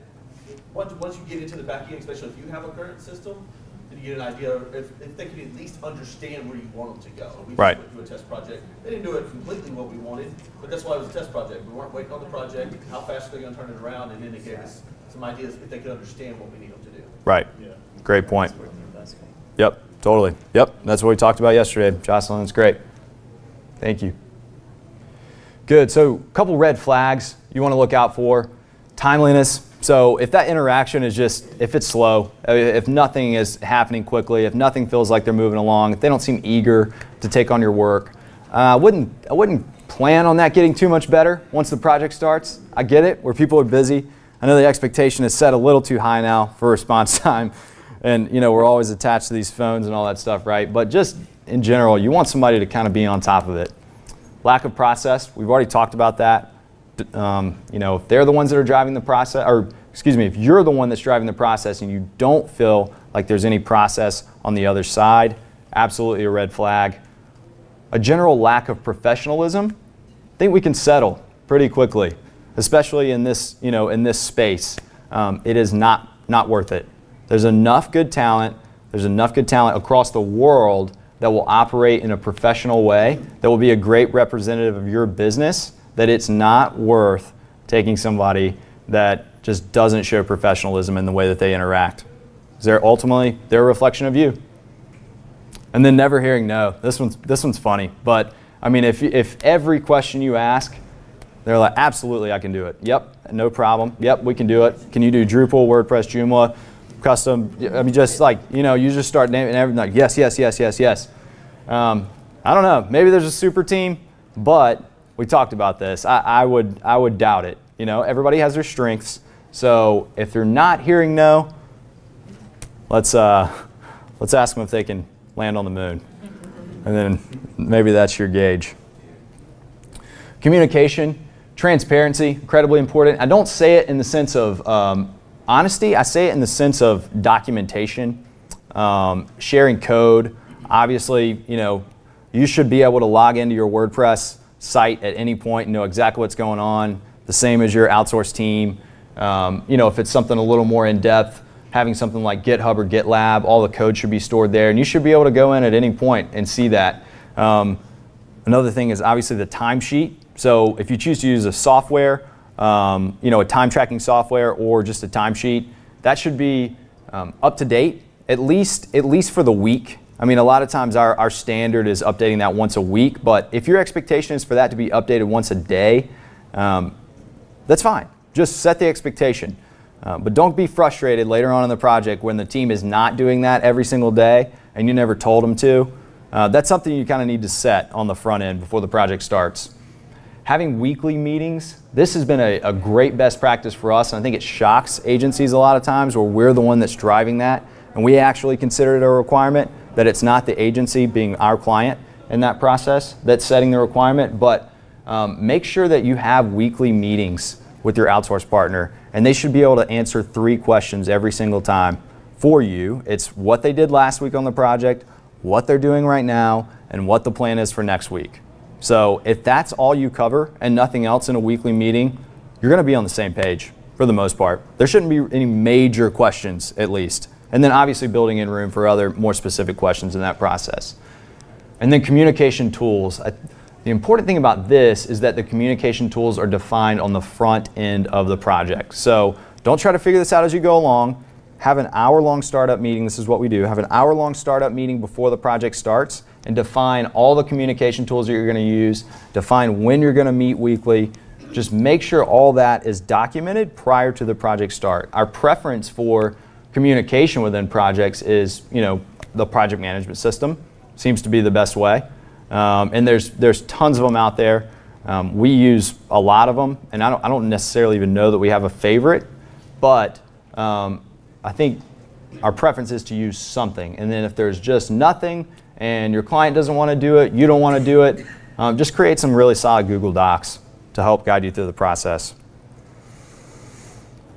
[SPEAKER 6] it- once, once you get into the back end, especially if you have a current system, then you get an idea if, if they can at least understand where you want them to go. We just
[SPEAKER 1] Right.
[SPEAKER 6] went through a test project. They didn't do it completely what we wanted, but that's why it was a test project. We weren't waiting on the project, how fast are they gonna turn it around, and then it gave us some ideas if they could understand what we need them to do.
[SPEAKER 1] Right. Great point. Yep, totally. Yep, that's what we talked about yesterday. Jocelyn, that's great. Thank you. Good. So, a couple red flags you want to look out for. Timeliness. So, if that interaction is just, if it's slow, uh, if nothing is happening quickly, if nothing feels like they're moving along, if they don't seem eager to take on your work, uh, I wouldn't, I wouldn't plan on that getting too much better once the project starts. I get it, where people are busy. I know the expectation is set a little too high now for response time. And, you know, we're always attached to these phones and all that stuff, right? But just in general, you want somebody to kind of be on top of it. Lack of process, we've already talked about that. Um, you know, if they're the ones that are driving the process, or excuse me, if you're the one that's driving the process and you don't feel like there's any process on the other side, absolutely a red flag. A general lack of professionalism, I think we can settle pretty quickly, especially in this, you know, in this space. Um, it is not, not worth it. There's enough good talent, there's enough good talent across the world that will operate in a professional way, that will be a great representative of your business, that it's not worth taking somebody that just doesn't show professionalism in the way that they interact. 'Cause They're ultimately, they're a reflection of you. And then never hearing no. This one's this one's funny, but I mean, if if every question you ask, they're like, absolutely, I can do it. Yep, no problem. Yep, we can do it. Can you do Drupal, WordPress, Joomla, custom? I mean, just like you know, you just start naming everything. Like, yes, yes, yes, yes, yes. Um, I don't know. Maybe there's a super team, but we talked about this. I, I would I would doubt it. You know, everybody has their strengths. So if they're not hearing no, let's uh, let's ask them if they can land on the moon, and then maybe that's your gauge. Communication. transparency, incredibly important. I don't say it in the sense of um, honesty, I say it in the sense of documentation, um, sharing code. Obviously, you know, you should be able to log into your WordPress site at any point and know exactly what's going on, the same as your outsourced team. Um, you know, if it's something a little more in depth, having something like GitHub or GitLab, all the code should be stored there, and you should be able to go in at any point and see that. Um, another thing is obviously the timesheet. So if you choose to use a software, um, you know, a time tracking software or just a timesheet, that should be um, up to date at least at least for the week. I mean, a lot of times our, our standard is updating that once a week, but if your expectation is for that to be updated once a day, um, that's fine. Just set the expectation. Uh, but don't be frustrated later on in the project when the team is not doing that every single day and you never told them to. Uh, that's something you kind of need to set on the front end before the project starts. Having weekly meetings, this has been a, a great best practice for us, and I think it shocks agencies a lot of times where we're the one that's driving that, and we actually consider it a requirement that it's not the agency being our client in that process that's setting the requirement, but um, make sure that you have weekly meetings with your outsource partner, and they should be able to answer three questions every single time for you. It's what they did last week on the project, what they're doing right now, and what the plan is for next week. So if that's all you cover and nothing else in a weekly meeting, you're going to be on the same page for the most part. There shouldn't be any major questions, at least. And then obviously building in room for other more specific questions in that process. And then communication tools. I, the important thing about this is that the communication tools are defined on the front end of the project. So don't try to figure this out as you go along. Have an hour long startup meeting. This is what we do. Have an hour long startup meeting before the project starts and define all the communication tools that you're going to use. Define when you're going to meet weekly. Just make sure all that is documented prior to the project start. Our preference for communication within projects is, you know, the project management system seems to be the best way. Um, and there's, there's tons of them out there. Um, we use a lot of them, and I don't, I don't necessarily even know that we have a favorite, but um, I think our preference is to use something. And then if there's just nothing and your client doesn't want to do it, you don't want to do it, um, just create some really solid Google Docs to help guide you through the process.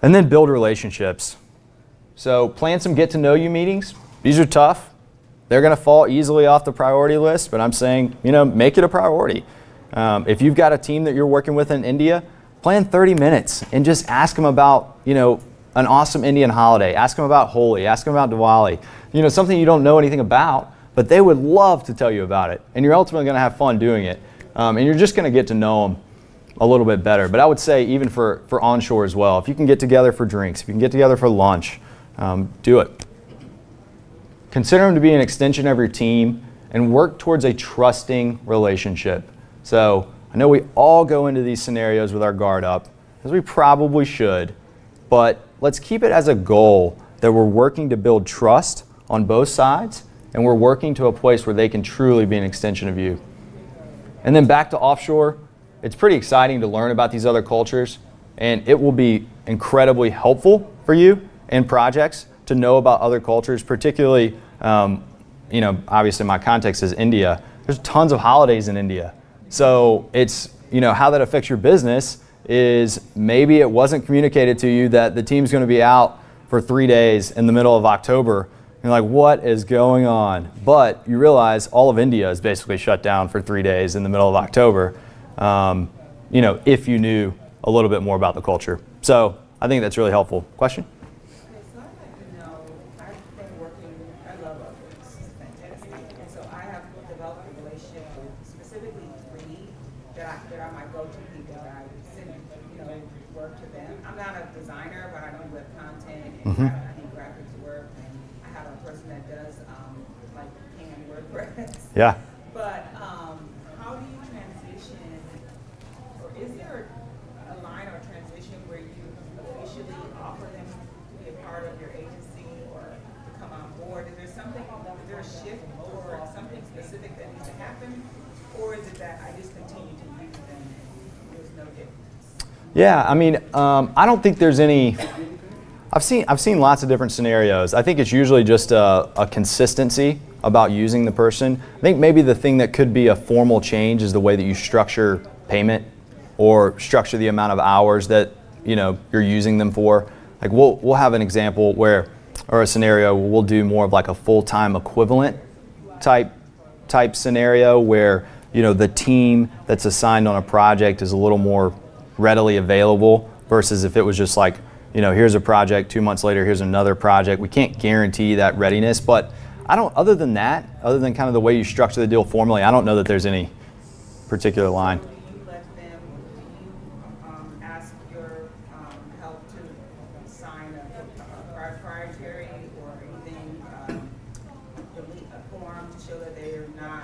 [SPEAKER 1] And then build relationships. So plan some get to know you meetings. These are tough. They're going to fall easily off the priority list, but I'm saying, you know, make it a priority. Um, if you've got a team that you're working with in India, plan 30 minutes and just ask them about, you know, an awesome Indian holiday. Ask them about Holi. Ask them about Diwali. You know, something you don't know anything about, but they would love to tell you about it. And you're ultimately going to have fun doing it. Um, and you're just going to get to know them a little bit better. But I would say even for, for onshore as well, if you can get together for drinks, if you can get together for lunch, um, do it. Consider them to be an extension of your team and work towards a trusting relationship. So I know we all go into these scenarios with our guard up, as we probably should, but let's keep it as a goal that we're working to build trust on both sides and we're working to a place where they can truly be an extension of you. And then back to offshore, it's pretty exciting to learn about these other cultures and it will be incredibly helpful for you in projects to know about other cultures, particularly, um, you know, obviously my context is India. There's tons of holidays in India. So it's, you know, how that affects your business is maybe it wasn't communicated to you that the team's going to be out for three days in the middle of October. You're like, what is going on? But you realize all of India is basically shut down for three days in the middle of October. Um, you know, if you knew a little bit more about the culture. So I think that's really helpful. Question?
[SPEAKER 7] Okay, so I'd like to know, I've been working, I love Upwork, this is fantastic. And so I have developed a relationship with specifically three that are my go-to people that I send, you know, work to them. I'm not a designer, but I know web content and
[SPEAKER 1] Mhm.
[SPEAKER 7] I think graphics work. And I have a person that does, um, like, hand WordPress.
[SPEAKER 1] Yeah.
[SPEAKER 7] But um, how do you transition, or is there a line or transition where you officially offer them to be a part of your agency or to come on board? Is there something, is there a shift or something specific that needs to happen? Or is it that I just continue to use them and there's no difference?
[SPEAKER 1] Yeah, I mean, um, I don't think there's any. I've seen I've seen lots of different scenarios. I think it's usually just a, a consistency about using the person. I think maybe the thing that could be a formal change is the way that you structure payment. or structure the amount of hours that you know you're using them for. Like we'll we'll have an example where or a scenario where we'll do more of like a full-time equivalent type type scenario where you know the team that's assigned on a project is a little more readily available versus if it was just like you know here's a project two months later here's another project. We can't guarantee that readiness but i don't other than that other than kind of the way you structure the deal formally i don't know that there's any particular line
[SPEAKER 7] Do you let them, do you, um, ask your, um, help to sign a a proprietary or anything, um, delete a form to show that they're not,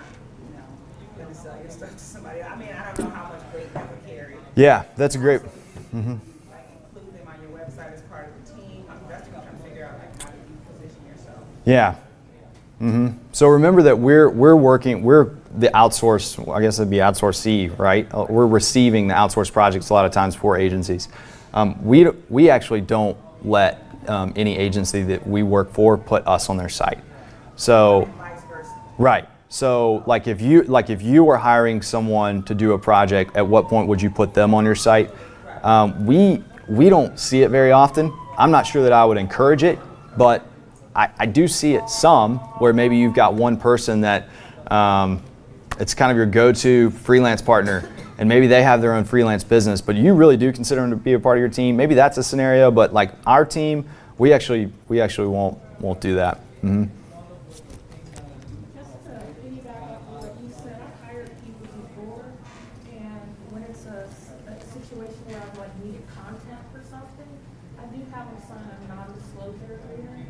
[SPEAKER 7] you know, gonna sell your stuff to somebody? I mean, I don't know how much weight that would carry.
[SPEAKER 1] yeah that's a great
[SPEAKER 7] Like include them on your website as part of the team, I'm that's what I'm trying to figure out, like, how do you position yourself?
[SPEAKER 1] Yeah. hmm So remember that we're we're working we're the outsource I guess it'd be outsource C right Uh, we're receiving the outsourced projects a lot of times for agencies. Um, we we actually don't let um, any agency that we work for put us on their site. So
[SPEAKER 7] And vice versa.
[SPEAKER 1] Right. So like if you like if you were hiring someone to do a project, at what point would you put them on your site? Um, we we don't see it very often. I'm not sure that I would encourage it, but I, I do see it some where maybe you've got one person that um, it's kind of your go-to freelance partner, and maybe they have their own freelance business, but you really do consider them to be a part of your team. Maybe that's a scenario, but like our team, we actually we actually won't won't do that. hmm
[SPEAKER 8] Just to piggyback off of what you said, I've hired people before, and when it's a, s- a situation where I've like needed content for something, I do have them sign a non-disclosure agreement.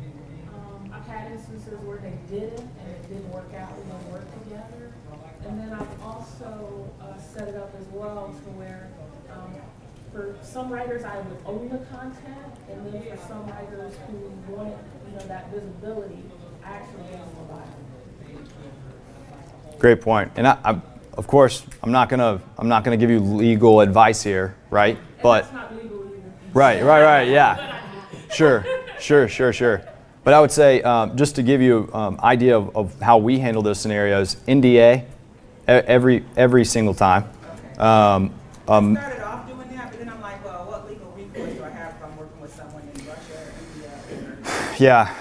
[SPEAKER 8] Um, I've had instances where they did it and it didn't work out, we didn't work together. And then I've also, uh, set it up as well to where, um, for some writers, I would own the content, and then for some writers who wanted, you know, that visibility, I actually gave them a buy.
[SPEAKER 1] Great point. And I, I, of course, I'm not gonna I'm not gonna give you legal advice here, right? But
[SPEAKER 8] legal either.
[SPEAKER 1] right, right, right, yeah, sure, sure, sure, sure. But I would say um, just to give you um, idea of, of how we handle those scenarios, NDA, every every single time. Um, um,
[SPEAKER 7] Started off doing that, but then I'm like, well, what legal recourse do I have if I'm working with someone in Russia or India? or-
[SPEAKER 1] yeah,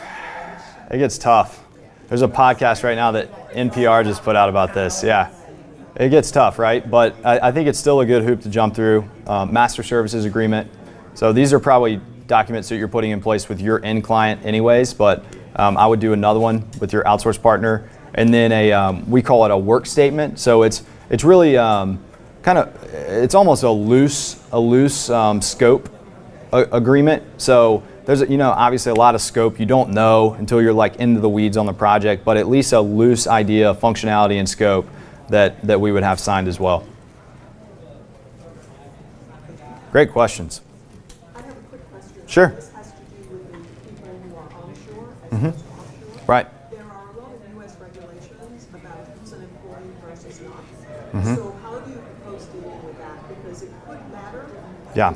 [SPEAKER 1] it gets tough. There's a podcast right now that NPR just put out about this. Yeah, it gets tough, right? But I, I think it's still a good hoop to jump through. Um, master services agreement. So these are probably documents that you're putting in place with your end client, anyways. But um, I would do another one with your outsource partner, and then a um, we call it a work statement. So it's it's really um, kind of it's almost a loose a loose um, scope a- agreement. So there's, you know, obviously a lot of scope you don't know until you're like into the weeds on the project, but at least a loose idea of functionality and scope that, that we would have signed as well. Great questions.
[SPEAKER 9] I have a quick question.
[SPEAKER 1] Sure.
[SPEAKER 9] This has to do with who are onshore as offshore.
[SPEAKER 1] Right.
[SPEAKER 9] There are a lot of US regulations about who's an employee versus not.
[SPEAKER 1] Mm-hmm.
[SPEAKER 9] So how do you propose dealing with that? Because it could matter.
[SPEAKER 1] Yeah.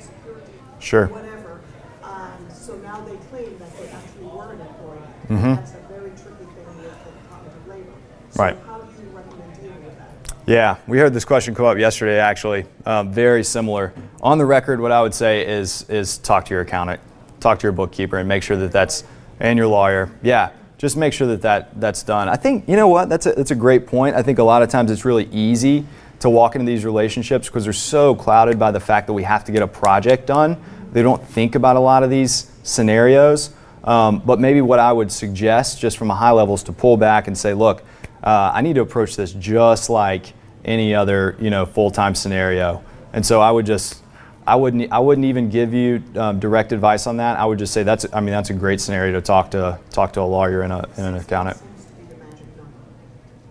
[SPEAKER 9] Security.
[SPEAKER 1] Sure.
[SPEAKER 9] Whatever. Um, so now they claim that they actually were an employee.
[SPEAKER 1] Mhm.
[SPEAKER 9] That's a very tricky thing with the Department of Labor.
[SPEAKER 1] Right.
[SPEAKER 9] How do you recommend dealing with that?
[SPEAKER 1] Yeah, we heard this question come up yesterday. Actually, um, very similar. On the record, what I would say is is talk to your accountant, talk to your bookkeeper, and make sure that that's and your lawyer. Yeah, just make sure that, that that's done. I think you know what that's a that's a great point. I think a lot of times it's really easy to walk into these relationships because they're so clouded by the fact that we have to get a project done. They don't think about a lot of these scenarios. Um, but maybe what I would suggest, just from a high level, is to pull back and say, look, uh, I need to approach this just like any other, you know, full-time scenario. And so I would just, I wouldn't, I wouldn't even give you um, direct advice on that. I would just say that's, I mean, that's a great scenario to talk to, talk to a lawyer and, a, and an accountant.
[SPEAKER 9] Seems to be the magic number.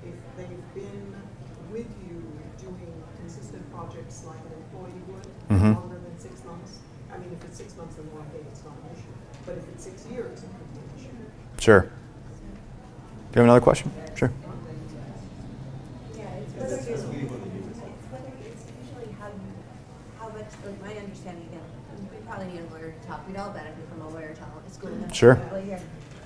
[SPEAKER 9] If they've been with you doing consistent projects like an employee would, longer than six months, I mean, if it's six months in one day, it's not an issue. But if it's six years, it could be an issue.
[SPEAKER 1] Sure. Do you have another question? Sure.
[SPEAKER 2] Yeah, it's whether it's, it's whether it's usually how you, how much, like my understanding again, we probably need a lawyer to talk, we'd all benefit from a lawyer talk, school.
[SPEAKER 1] Sure.
[SPEAKER 2] Probably here.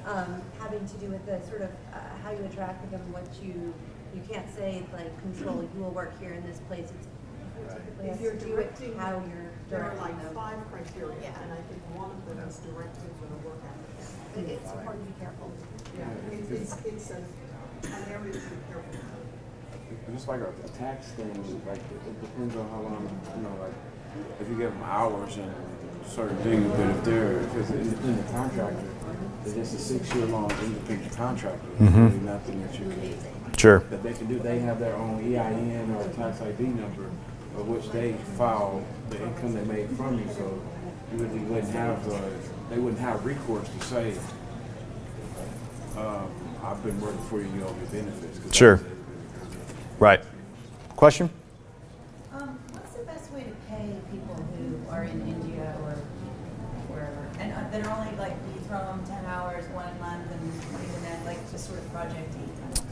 [SPEAKER 2] um, having to do with the sort of, uh, how you interact with them, what you, you can't say like, control, you will work here in this place. It's typically has
[SPEAKER 9] If you're
[SPEAKER 2] to
[SPEAKER 9] directing,
[SPEAKER 2] how you're
[SPEAKER 9] there are like
[SPEAKER 2] them.
[SPEAKER 9] five criteria,
[SPEAKER 2] Yeah.
[SPEAKER 9] and I think one of them is directives and the work ethic.
[SPEAKER 2] It- It's important to be careful.
[SPEAKER 9] Yeah, it's, it's, it's a, an area to be careful about.
[SPEAKER 10] Just like a, a tax thing, like it, it depends on how long, you know, like if you give them hours and certain things, but if they're if it's an independent contractor, it's just a six-year-long independent contractor. There's
[SPEAKER 1] Mhm.
[SPEAKER 10] really nothing that you can
[SPEAKER 1] Sure.
[SPEAKER 10] that they can do. They have their own EIN or tax ID number, of which they file the income they made from you. So you really wouldn't have uh, they wouldn't have recourse to say, um, "I've been working for you, you owe me benefits."
[SPEAKER 1] Sure. Right. Question?
[SPEAKER 11] Um, what's the best way to pay people who are in India or wherever, and uh, that are only like, you throw them ten hours one month and even then, like, just sort of project-y?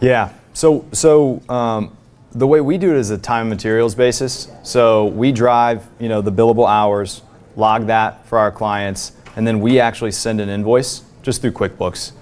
[SPEAKER 1] Yeah. So so um, the way we do it is a time and materials basis. So we drive, you know, the billable hours, log that for our clients, and then we actually send an invoice just through QuickBooks.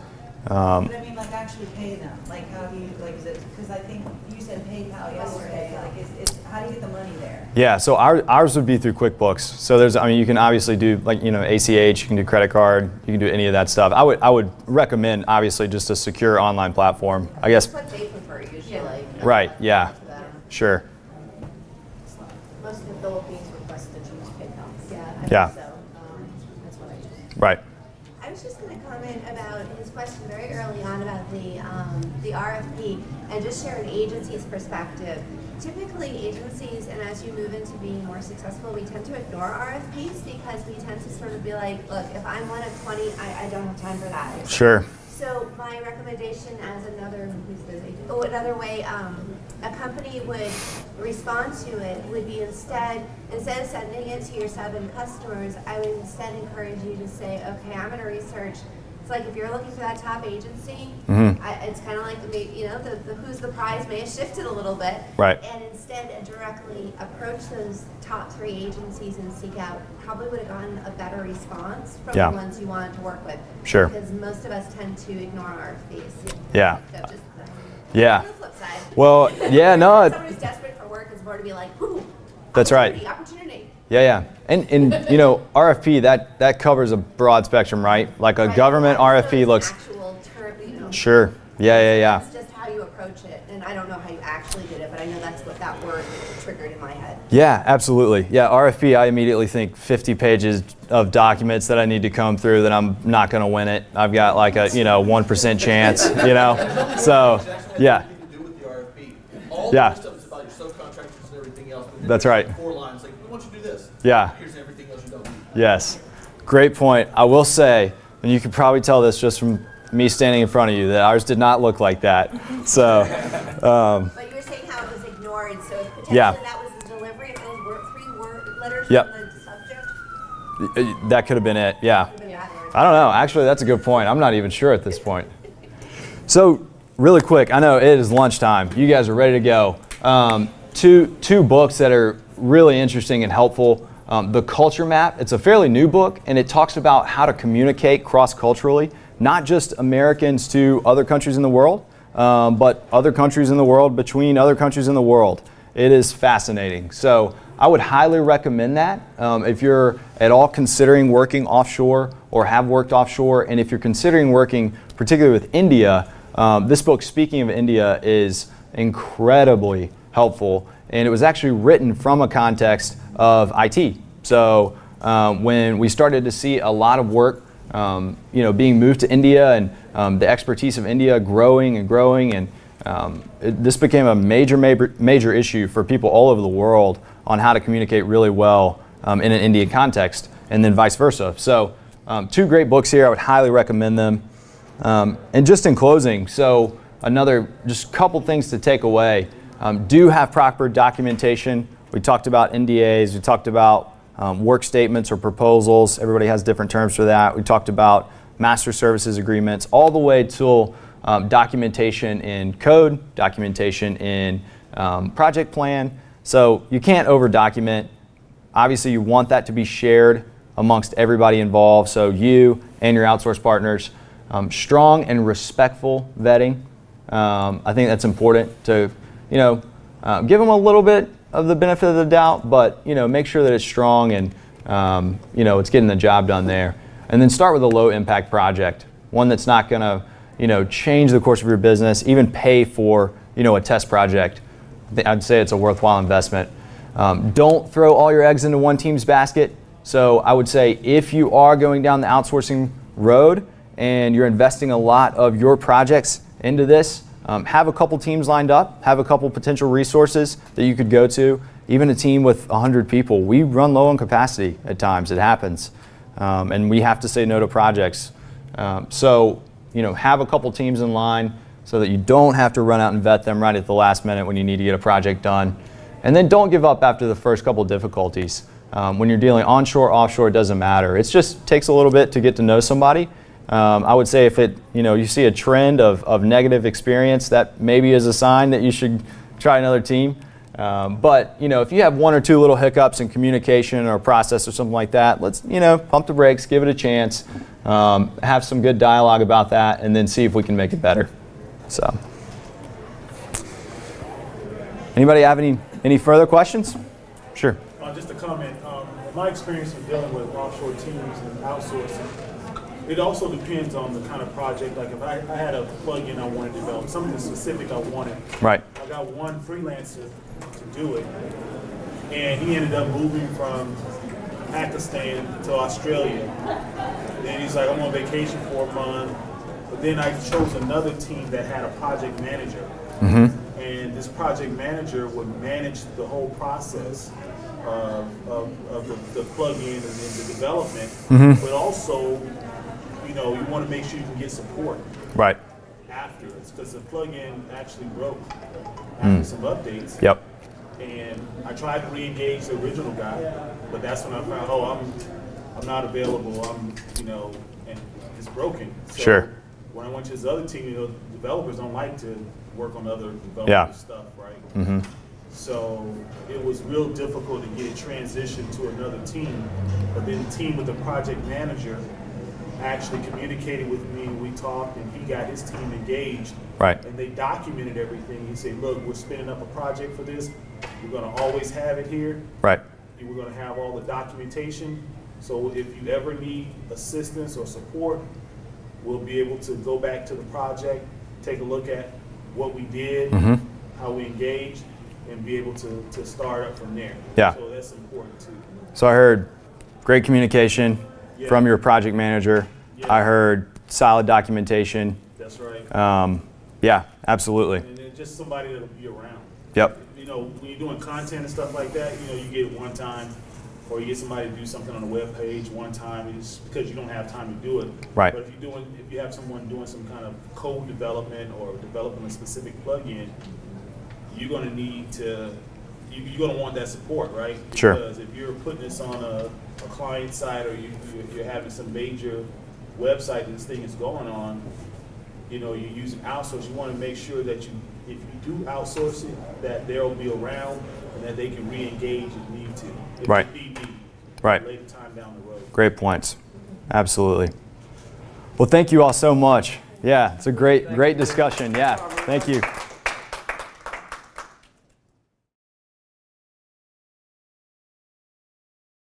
[SPEAKER 1] Um,
[SPEAKER 11] But I mean, like, actually pay them, like, how do you, like, is it, because I think you said PayPal yesterday, like, is, is, how do you get the money there?
[SPEAKER 1] Yeah, so our, ours would be through QuickBooks. So there's, I mean, you can obviously do like, you know, ACH, you can do credit card, you can do any of that stuff. I would, I would recommend obviously just a secure online platform. I guess,
[SPEAKER 2] That's what they prefer usually.
[SPEAKER 1] right, yeah,
[SPEAKER 2] To
[SPEAKER 1] sure.
[SPEAKER 12] Most of the Philippines request that you use PayPal.
[SPEAKER 2] Yeah, I
[SPEAKER 1] Yeah.
[SPEAKER 2] so. Um,
[SPEAKER 12] That's what I use.
[SPEAKER 1] Right.
[SPEAKER 2] I was just going to comment about his question very early on about the um, the RFP and just share an agency's perspective. Typically, agencies, and as you move into being more successful, we tend to ignore RFPs because we tend to sort of be like, look, if I'm one of 20, I, I don't have time for that.
[SPEAKER 1] Sure.
[SPEAKER 2] So my recommendation as another? Oh, another way um, a company would respond to it would be instead, instead of sending it to your seven customers, I would instead encourage you to say, okay, I'm gonna research. Like if you're looking for that top agency,
[SPEAKER 1] Mhm.
[SPEAKER 2] I, it's kind of like the, you know, the, the who's the prize may have shifted a little bit.
[SPEAKER 1] Right.
[SPEAKER 2] And instead uh, directly approach those top three agencies and seek out, probably would have gotten a better response from
[SPEAKER 1] Yeah.
[SPEAKER 2] the ones you wanted to work with.
[SPEAKER 1] Sure.
[SPEAKER 2] Because most of us tend to ignore RFPs.
[SPEAKER 1] Yeah.
[SPEAKER 2] So just,
[SPEAKER 1] Yeah.
[SPEAKER 2] Flip side.
[SPEAKER 1] Well, yeah, no,
[SPEAKER 2] who's desperate for work is more to be like, ooh.
[SPEAKER 1] That's right.
[SPEAKER 2] Opportunity, Opportunity.
[SPEAKER 1] Yeah, yeah. And, and you know, RFP, that, that covers a broad spectrum, right? Like a
[SPEAKER 2] Right.
[SPEAKER 1] government RFP looks,
[SPEAKER 2] Actual term, you know.
[SPEAKER 1] sure. Yeah, yeah, yeah.
[SPEAKER 2] That's just how you approach it. And I don't know how you actually did it, but I know that's what that word triggered in my head.
[SPEAKER 1] Yeah, absolutely. Yeah, RFP, I immediately think 50 pages of documents that I need to come through that I'm not going to win it. I've got like a, you know, 1% chance, you know? So,
[SPEAKER 6] It actually has
[SPEAKER 1] yeah.
[SPEAKER 6] do with the RFP. All the
[SPEAKER 1] Yeah.
[SPEAKER 6] rest of it's about your subcontractors and everything else.
[SPEAKER 1] That's right. Yeah.
[SPEAKER 6] Here's everything else you don't need.
[SPEAKER 1] Yes. Great point. I will say, and you can probably tell this just from me standing in front of you, that ours did not look like that. So, um,
[SPEAKER 2] But you were saying how it was ignored, so if potentially
[SPEAKER 1] Yeah.
[SPEAKER 2] that was the delivery of those word, three word letters
[SPEAKER 1] Yep.
[SPEAKER 2] from the subject.
[SPEAKER 1] that could have been it. Yeah.
[SPEAKER 2] could've been that word.
[SPEAKER 1] I don't know. Actually, that's a good point. I'm not even sure at this point. So, really quick, I know it is lunchtime. You guys are ready to go. Um, two, two books that are really interesting and helpful. Um, the Culture Map, it's a fairly new book, and it talks about how to communicate cross culturally, not just Americans to other countries in the world, um, but other countries in the world between other countries in the world. It is fascinating. So, I would highly recommend that um, if you're at all considering working offshore or have worked offshore, and if you're considering working particularly with India. Um, this book, speaking of India, is incredibly helpful, and it was actually written from a context of IT. So um, when we started to see a lot of work, um, you know, being moved to India and um, the expertise of India growing and growing, and um, it, this became a major, major, major issue for people all over the world on how to communicate really well um, in an Indian context, and then vice versa. So, um, two great books here. I would highly recommend them. And just in closing, so another just couple things to take away. Um, do have proper documentation. We talked about NDAs. We talked about um, work statements or proposals. Everybody has different terms for that. We talked about master services agreements, all the way to um, documentation in code, documentation in um, project plan. So you can't over document. Obviously, you want that to be shared amongst everybody involved, so you and your outsource partners. Um, strong and respectful vetting. Um, I think that's important to, you know, uh, give them a little bit of the benefit of the doubt, but you know, make sure that it's strong and um, you know it's getting the job done there. And then start with a low impact project, one that's not going to, you know, change the course of your business, even pay for, you know, a test project. I'd say it's a worthwhile investment. Um, don't throw all your eggs into one team's basket. So I would say if you are going down the outsourcing road and you're investing a lot of your projects into this, um, have a couple teams lined up, have a couple potential resources that you could go to. Even a team with 100 people, we run low on capacity at times. It happens, um, and we have to say no to projects. Um, so, you know, have a couple teams in line so that you don't have to run out and vet them right at the last minute when you need to get a project done. And then don't give up after the first couple difficulties. Um, when you're dealing onshore, offshore, it doesn't matter. It just takes a little bit to get to know somebody. Um, I would say if it, you know, you see a trend of, of negative experience, that maybe is a sign that you should try another team. Um, but you know, if you have one or two little hiccups in communication or process or something like that, let's you know pump the brakes, give it a chance, um, have some good dialogue about that, and then see if we can make it better. So, anybody have any any further questions? Sure.
[SPEAKER 13] Uh, just a comment. Um, my experience in dealing with offshore teams and outsourcing, it also depends on the kind of project. Like if I, I had a plugin I wanted to develop, something specific I wanted.
[SPEAKER 1] Right.
[SPEAKER 13] I got one freelancer to do it, and he ended up moving from Pakistan to Australia. Then he's like, I'm on vacation for a month. But then I chose another team that had a project manager.
[SPEAKER 1] Mm-hmm.
[SPEAKER 13] And this project manager would manage the whole process of, of, of the, the plug-in and the development,
[SPEAKER 1] Mhm.
[SPEAKER 13] but also, you know, you want to make sure you can get support
[SPEAKER 1] Right.
[SPEAKER 13] afterwards because the plug-in actually broke after
[SPEAKER 1] Mm.
[SPEAKER 13] some updates.
[SPEAKER 1] Yep.
[SPEAKER 13] And I tried to re-engage the original guy, but that's when I found, oh, I'm, I'm not available. I'm, you know, and it's broken. So
[SPEAKER 1] Sure.
[SPEAKER 13] When I went to his other team, you know, developers don't like to work on other developers
[SPEAKER 1] Yeah.
[SPEAKER 13] stuff, right?
[SPEAKER 1] Mhm.
[SPEAKER 13] So it was real difficult to get it transitioned to another team. But then team with the project manager actually communicated with me. We talked, and he got his team engaged.
[SPEAKER 1] Right.
[SPEAKER 13] And they documented everything. He said, "Look, we're spinning up a project for this. We're going to always have it here.
[SPEAKER 1] Right.
[SPEAKER 13] And we're going to have all the documentation. So if you ever need assistance or support, we'll be able to go back to the project, take a look at what we did,
[SPEAKER 1] Mhm.
[SPEAKER 13] how we engaged, and be able to, to start up from there.
[SPEAKER 1] Yeah.
[SPEAKER 13] So that's important too.
[SPEAKER 1] So I heard great communication
[SPEAKER 13] Yeah.
[SPEAKER 1] from your project manager.
[SPEAKER 13] Yeah.
[SPEAKER 1] I heard solid documentation.
[SPEAKER 13] That's right.
[SPEAKER 1] Um, yeah, absolutely.
[SPEAKER 13] And then just somebody that'll be around.
[SPEAKER 1] Yep.
[SPEAKER 13] You know, when you're doing content and stuff like that, you know, you get it one time, or you get somebody to do something on a web page one time, it's because you don't have time to do it.
[SPEAKER 1] Right.
[SPEAKER 13] But if you're doing, if you have someone doing some kind of code development or developing a specific plugin, you're gonna need to, you, you're gonna want that support, right?
[SPEAKER 1] Sure.
[SPEAKER 13] Because if you're putting this on a, a client side or you, you- you're having some major website that this thing is going on, you know, you're using outsource, you wanna make sure that you, if you do outsource it, that they'll be around and that they can re-engage if need to. if
[SPEAKER 1] Right.
[SPEAKER 13] need be,
[SPEAKER 1] Right.
[SPEAKER 13] Later time down the road.
[SPEAKER 1] Great points. Absolutely. Well, thank you all so much. Yeah, it's a great, great discussion. Yeah, thank you.